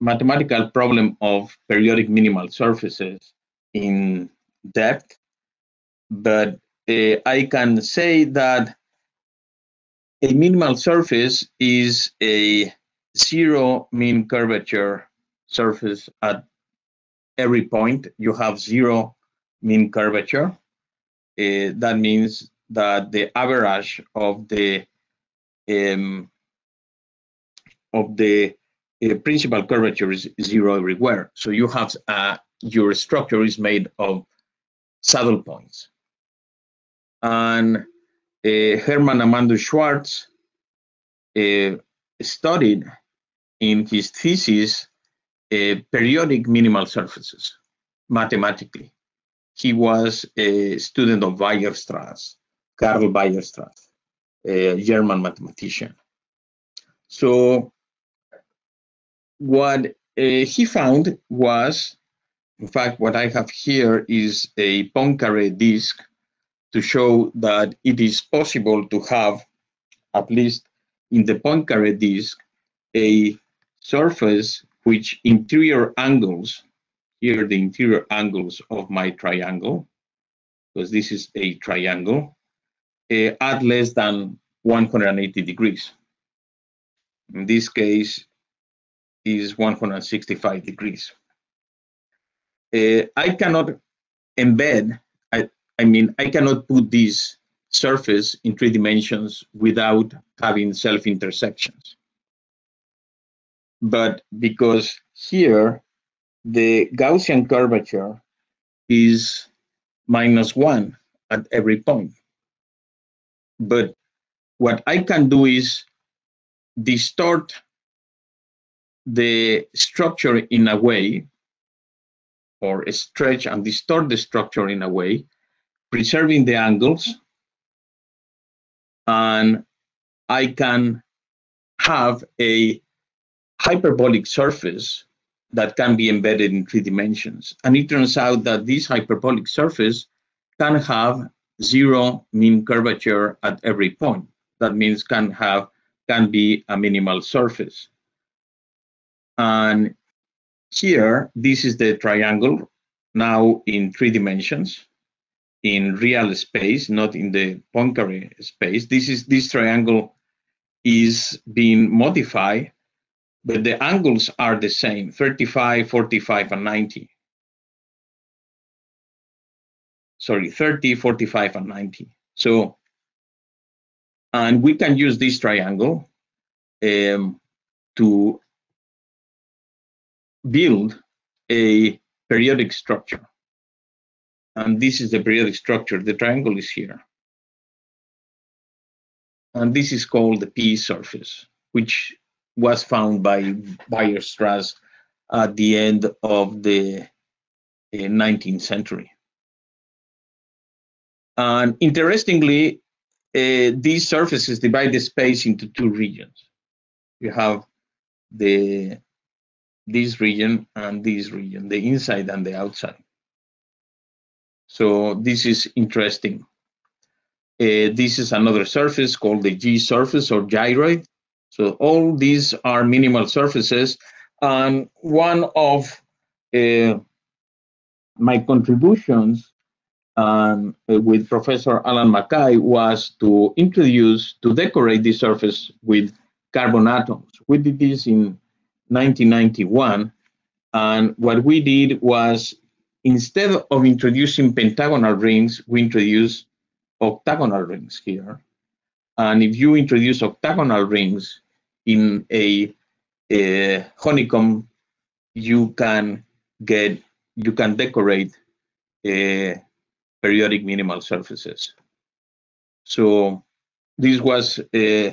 mathematical problem of periodic minimal surfaces in depth, but uh, I can say that a minimal surface is a zero mean curvature surface at every point. You have zero mean curvature. Uh, that means that the average of the um, of the uh, principal curvature is zero everywhere. So you have uh, your structure is made of saddle points. And uh, Hermann Amandus Schwarz uh, studied in his thesis periodic minimal surfaces mathematically. He was a student of Weierstrass, Karl Weierstrass, a German mathematician. So what uh, he found was, in fact, what I have here is a Poincaré disk to show that it is possible to have, at least in the Poincaré disk, a surface which interior angles, here the interior angles of my triangle, because this is a triangle, uh, at less than 180 degrees. In this case, is 165 degrees. Uh, I cannot embed, I, I mean, I cannot put this surface in three dimensions without having self-intersections. But because here, the Gaussian curvature is minus one at every point. But what I can do is distort the structure in a way, or stretch and distort the structure in a way, preserving the angles, and I can have a hyperbolic surface that can be embedded in three dimensions. And it turns out that this hyperbolic surface can have zero mean curvature at every point. That means can have can be a minimal surface. And here, this is the triangle now in three dimensions in real space, not in the Poincare space. This is this triangle is being modified, but the angles are the same, 35, 45, and 90. Sorry, 30, 45, and 90. So, and we can use this triangle um, to build a periodic structure. And this is the periodic structure. The triangle is here. And this is called the P surface, which was found by Weierstrass at the end of the 19th uh, century. And interestingly, uh, these surfaces divide the space into two regions. You have the this region and this region, the inside and the outside. So this is interesting. Uh, this is another surface called the G surface or gyroid. So all these are minimal surfaces. And one of uh, my contributions um, with Professor Alan MacKay was to introduce, to decorate this surface with carbon atoms. We did this in 1991. And what we did was instead of introducing pentagonal rings, we introduced octagonal rings here. And if you introduce octagonal rings in a, a honeycomb, you can get, you can decorate uh, periodic minimal surfaces. So this was, uh, uh,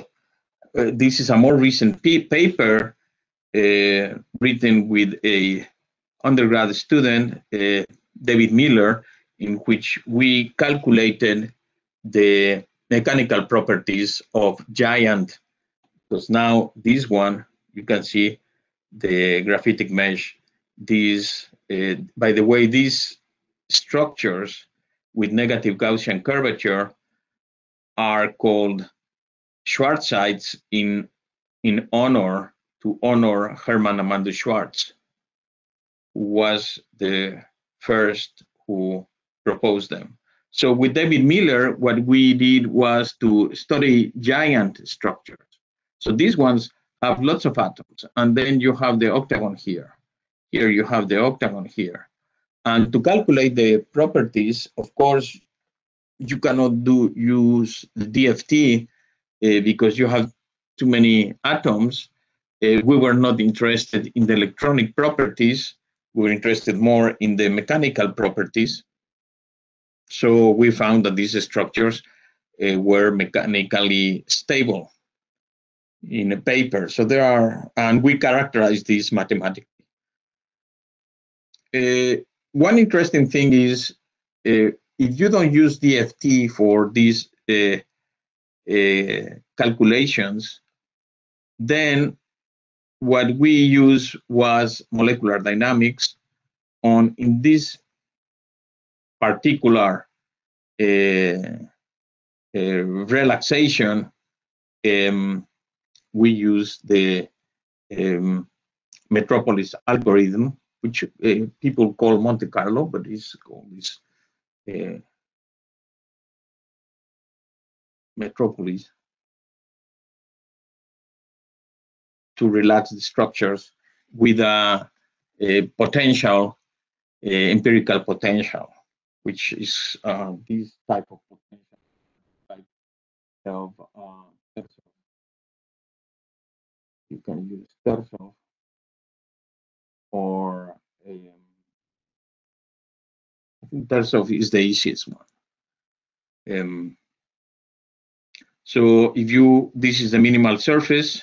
this is a more recent paper uh, written with a undergrad student, uh, David Miller, in which we calculated the mechanical properties of giant, because now this one, you can see the graphitic mesh, these, uh, by the way, these structures with negative Gaussian curvature are called Schwarzites in, in honor to honor Hermann Amandus Schwarz, who was the first who proposed them. So with David Miller, what we did was to study giant structures. So these ones have lots of atoms, and then you have the octagon here. Here you have the octagon here. And to calculate the properties, of course, you cannot do use DFT uh, because you have too many atoms. Uh, we were not interested in the electronic properties. We were interested more in the mechanical properties. So we found that these structures uh, were mechanically stable in a paper. So there are, and we characterize these mathematically. Uh, one interesting thing is uh, if you don't use DFT for these calculations, then what we use was molecular dynamics on in this particular uh, uh, relaxation um, we use the um, metropolis algorithm which uh, people call Monte Carlo, but it's called this uh, metropolis to relax the structures with a, a potential, a empirical potential, which is uh, this type of potential, type of uh, you can use Tersoff or um, I think Tersoff is the easiest one. Um, so if you, this is the minimal surface,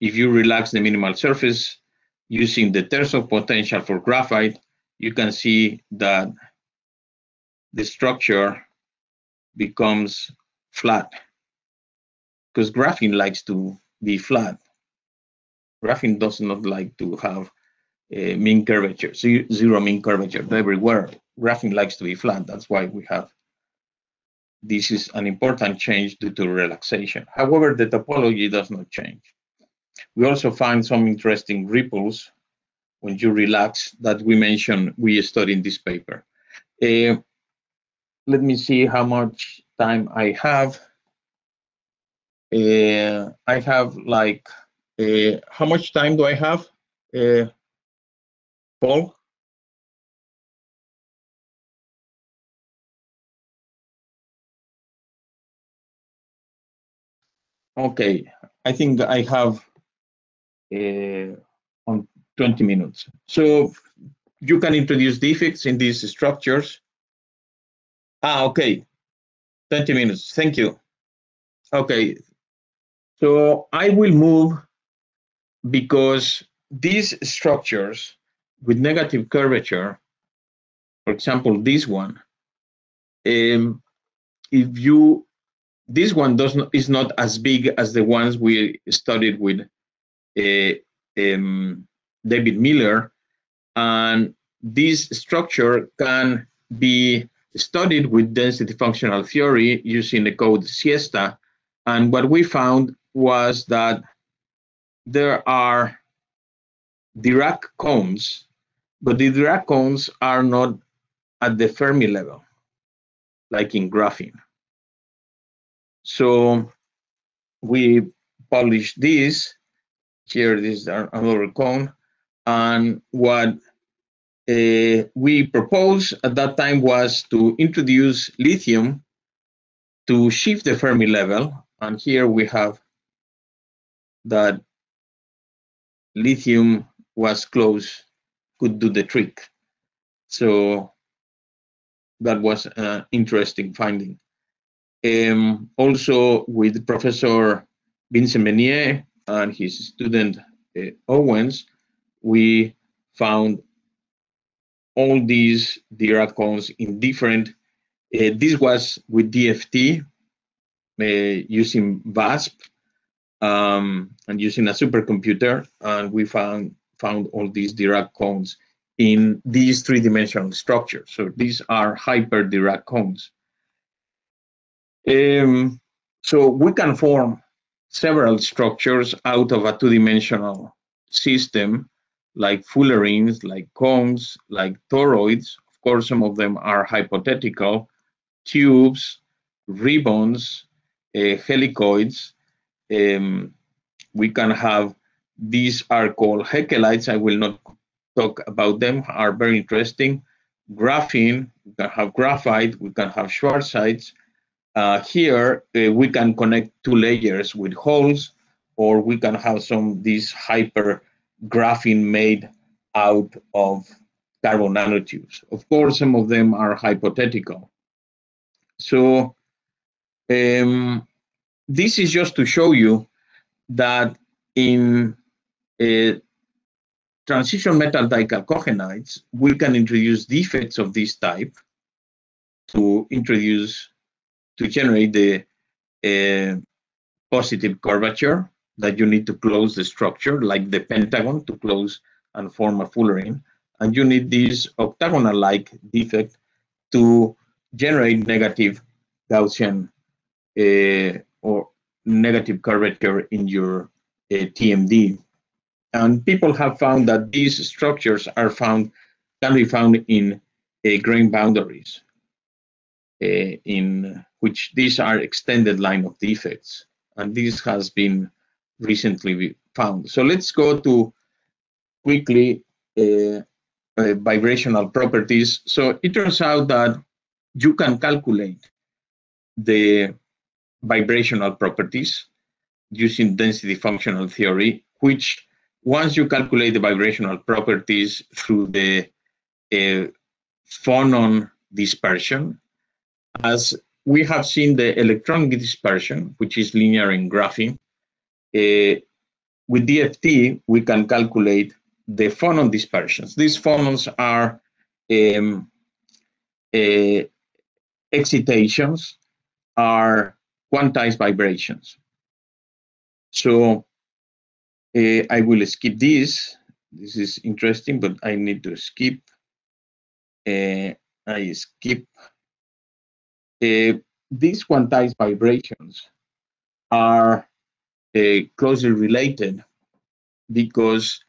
if you relax the minimal surface using the Tersoff potential for graphite, you can see that the structure becomes flat because graphene likes to be flat. Graphene does not like to have a mean curvature, zero mean curvature everywhere. Graphene likes to be flat. That's why we have this is an important change due to relaxation. However, the topology does not change. We also find some interesting ripples when you relax that we mentioned we studied in this paper. Uh, let me see how much time I have. Uh, I have like, uh, how much time do I have, uh, Paul? Okay, I think I have uh, on 20 minutes. So you can introduce defects in these structures. Ah, okay, 20 minutes, thank you. Okay, so I will move because these structures with negative curvature, for example, this one, um, if you this one does not is not as big as the ones we studied with uh, um, David Miller, and this structure can be studied with density functional theory using the code Siesta. And what we found was that there are Dirac cones, but the Dirac cones are not at the Fermi level, like in graphene. So we published this. Here, this is another cone. And what uh, we proposed at that time was to introduce lithium to shift the Fermi level. And here we have that lithium was close, could do the trick. So that was an interesting finding. Um, also with Professor Vincent Meunier and his student uh, Owens, we found all these Dirac cones in different, uh, this was with DFT uh, using VASP um, and using a supercomputer, and we found found all these Dirac cones in these three-dimensional structures. So these are hyper Dirac cones. Um, so we can form several structures out of a two-dimensional system, like fullerenes, like cones, like toroids. Of course, some of them are hypothetical, tubes, ribbons, uh, helicoids. Um, we can have, these are called Haeckelites. I will not talk about them, are very interesting. graphene, we can have graphite, we can have schwarzites. Uh, here, uh, we can connect two layers with holes, or we can have some these hyper graphene made out of carbon nanotubes. Of course, some of them are hypothetical. So um, this is just to show you that in uh, transition metal dichalcogenides, we can introduce defects of this type to introduce, to generate the uh, positive curvature that you need to close the structure, like the pentagon to close and form a fullerene. And you need this octagonal-like defect to generate negative Gaussian uh, or negative curvature in your uh, TMD. And people have found that these structures are found can be found in uh, grain boundaries, in which these are extended line of defects, and this has been recently we found. So let's go to quickly uh, uh, vibrational properties. So it turns out that you can calculate the vibrational properties using density functional theory, which once you calculate the vibrational properties through the uh, phonon dispersion, as we have seen the electron dispersion, which is linear in graphene, uh, with DFT, we can calculate the phonon dispersions. These phonons are um, uh, excitations, are quantized vibrations. So uh, I will skip this. This is interesting, but I need to skip. Uh, I skip. Uh, these quantized vibrations are closely related because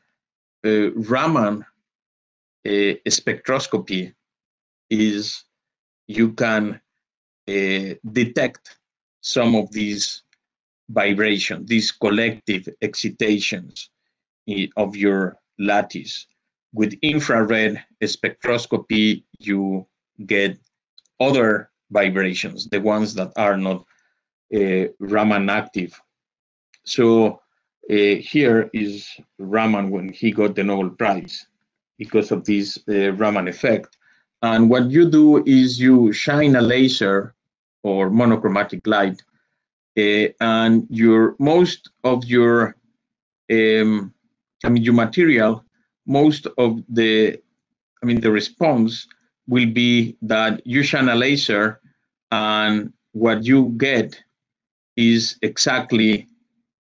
uh, Raman uh, spectroscopy is you can detect some of these vibrations, these collective excitations of your lattice. With infrared spectroscopy, you get other vibrations, the ones that are not uh, Raman active. So uh, here is Raman when he got the Nobel Prize because of this uh, Raman effect. And what you do is you shine a laser or monochromatic light, uh, and your most of your, um, I mean, your material, most of the, I mean, the response will be that you shine a laser, and what you get is exactly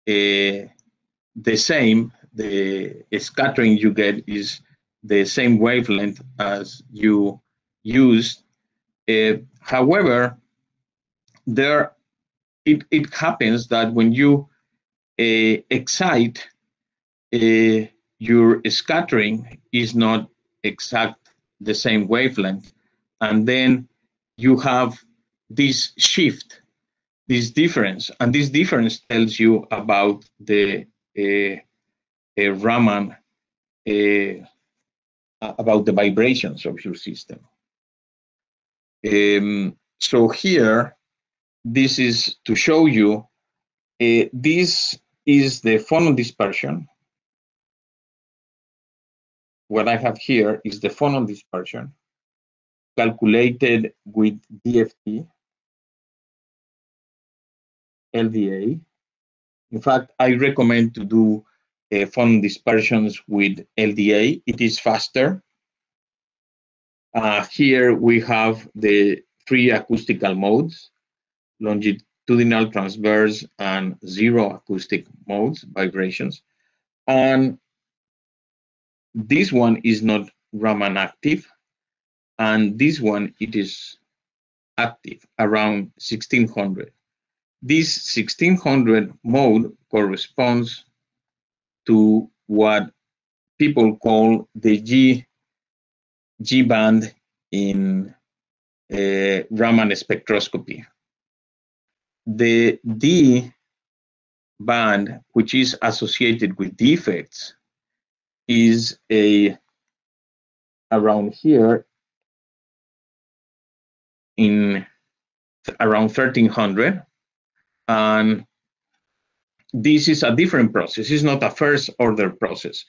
the same. The scattering you get is the same wavelength as you used. Uh, however, there it, it happens that when you uh, excite, uh, your scattering is not exact the same wavelength. And then you have this shift, this difference. And this difference tells you about the uh, Raman, uh, about the vibrations of your system. Um, so here, this is to show you, uh, this is the phonon dispersion. What I have here is the phonon dispersion calculated with DFT, LDA. In fact, I recommend to do uh, phonon dispersions with LDA. It is faster. Uh, here we have the three acoustical modes longitudinal, transverse, and zero acoustic modes, vibrations. And this one is not Raman active, and this one, it is active around 1600. This 1600 mode corresponds to what people call the G, G band in uh, Raman spectroscopy the D band, which is associated with defects, is a around here in around 1300. And this is a different process. It's not a first order process.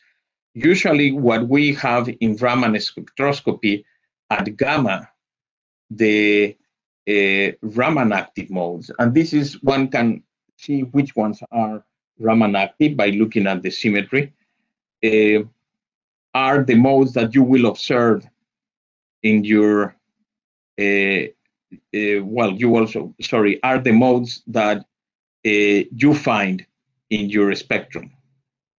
Usually what we have in Raman spectroscopy at gamma, the uh, Raman active modes. And this is one can see which ones are Raman active by looking at the symmetry. Uh, are the modes that you will observe in your uh, uh, well, you also, sorry, are the modes that uh, you find in your spectrum.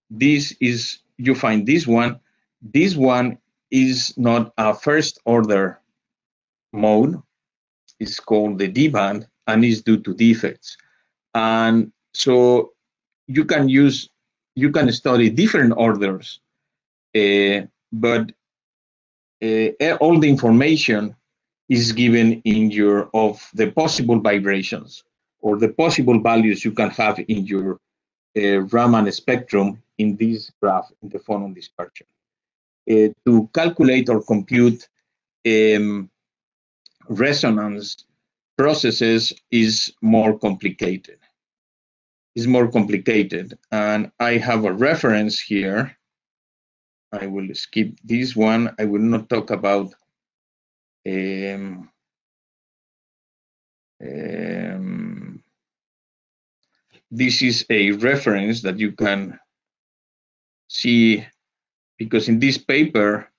This is, you find this one. This one is not a first order mode. It's called the D band and is due to defects. And so you can use, you can study different orders, uh, but uh, all the information is given in your of the possible vibrations or the possible values you can have in your uh, Raman spectrum in this graph in the phonon dispersion. Uh, to calculate or compute um, resonance processes is more complicated. Is more complicated, and I have a reference here. I will skip this one. I will not talk about um, this is a reference that you can see because in this paper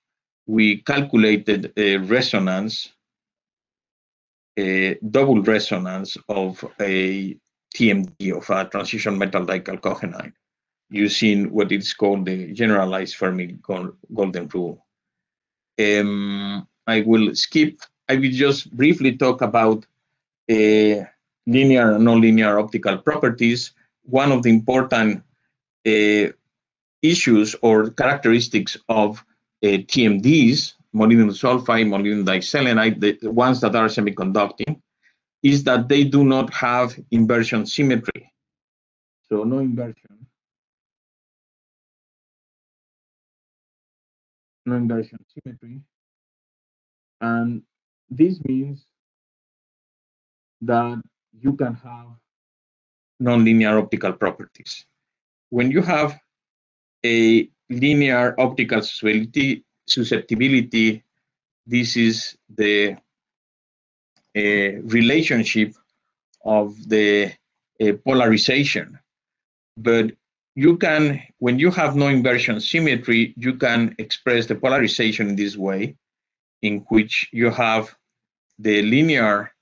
we calculated a resonance a double resonance of a TMD of a transition metal dichalcogenide using what is called the generalized Fermi golden rule. Um, I will skip. I will just briefly talk about uh, linear and nonlinear optical properties. One of the important uh, issues or characteristics of uh, TMDs, molybdenum sulfide, molybdenum diselenide, the, the ones that are semiconducting, is that they do not have inversion symmetry. So no inversion. No inversion symmetry. And this means that you can have nonlinear optical properties. When you have a linear optical susceptibility, this is the uh, relationship of the uh, polarization. But you can, when you have no inversion symmetry, you can express the polarization in this way in which you have the linear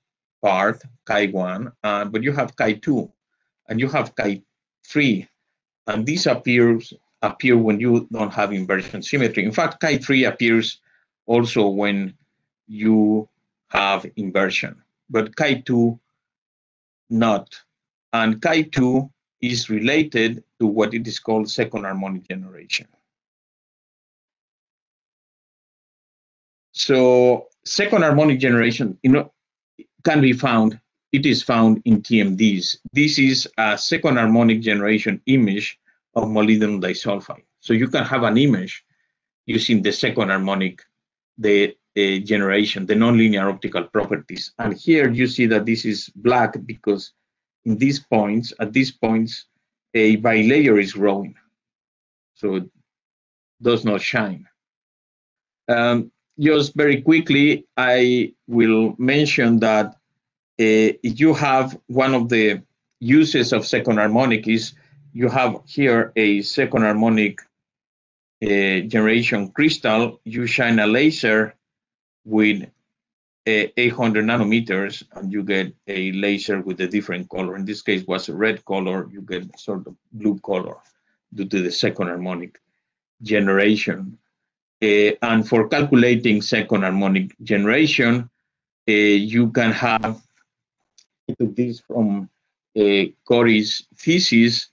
part, chi1, uh, but you have chi2, and you have chi3, and these appears appear when you don't have inversion symmetry. In fact, chi3 appears also when you have inversion, but chi2 not. And chi2 is related to what it is called second harmonic generation. So second harmonic generation you know, can be found, it is found in TMDs. This is a second harmonic generation image of molybdenum disulfide. So you can have an image using the second harmonic the uh, generation, the nonlinear optical properties. And here you see that this is black because in these points, at these points, a bilayer is growing. So it does not shine. Um, just very quickly, I will mention that uh, you have one of the uses of second harmonic is you have here a second harmonic uh, generation crystal, you shine a laser with uh, 800 nanometers and you get a laser with a different color. In this case was a red color, you get sort of blue color due to the second harmonic generation. Uh, and for calculating second harmonic generation, uh, you can have, this from uh, Corey's thesis,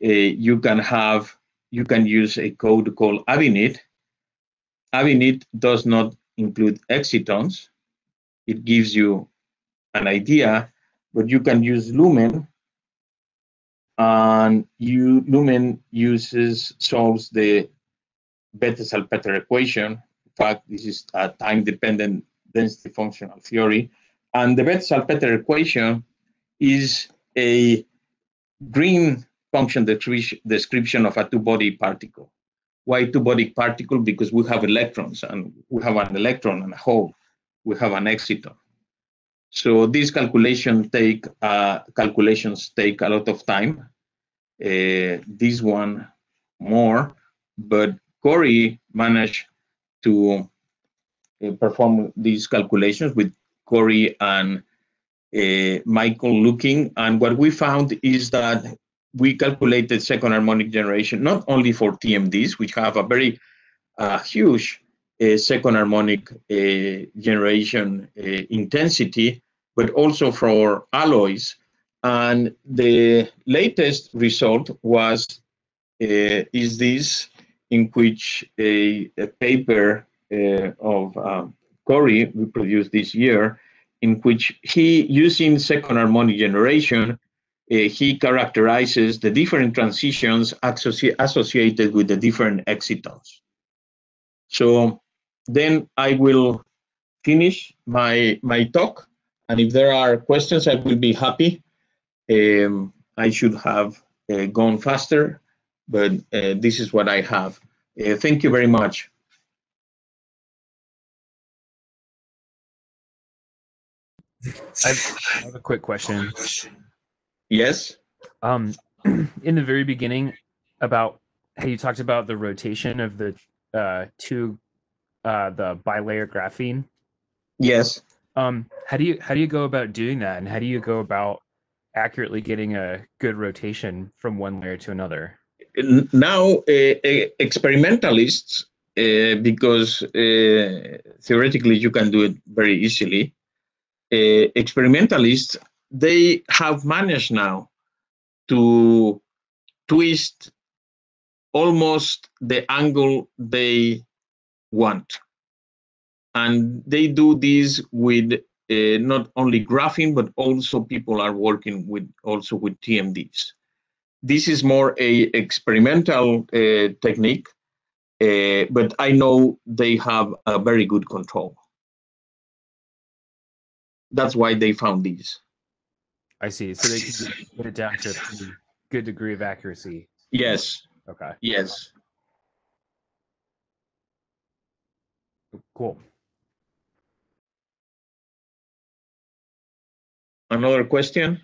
you can have, you can use a code called ABINIT. ABINIT does not include excitons. It gives you an idea, but you can use Lumen and you Lumen uses solves the Bethe-Salpeter equation. In fact, this is a time-dependent density functional theory. And the Bethe-Salpeter equation is a green function descri- description of a two-body particle. Why two-body particle? Because we have electrons, and we have an electron and a hole. We have an exciton. So these calculation take uh, calculations take a lot of time. Uh, this one more, but Corey managed to uh, perform these calculations with Corey and uh, Michael looking. And what we found is that we calculated second harmonic generation not only for TMDs, which have a very uh, huge uh, second harmonic uh, generation uh, intensity, but also for alloys. And the latest result was is this, in which a, a paper uh, of um, Corey we produced this year, in which he, using second harmonic generation, uh, he characterizes the different transitions associ associated with the different excitons. So then I will finish my, my talk. And if there are questions, I will be happy. Um, I should have uh, gone faster, but uh, this is what I have. Uh, thank you very much. I have, a quick question. Yes. Um, in the very beginning, about how you talked about the rotation of the uh, two, uh, the bilayer graphene. Yes. Um, how do you how do you go about doing that, and how do you go about accurately getting a good rotation from one layer to another? Now, uh, uh, experimentalists, uh, because theoretically you can do it very easily, experimentalists they have managed now to twist almost the angle they want. And they do this with uh, not only graphene, but also people are working with also with TMDs. This is more a experimental uh, technique, uh, but I know they have a very good control. That's why they found these. I see. So they can get it down to a good degree of accuracy. Yes, Okay. yes. Cool. Another question?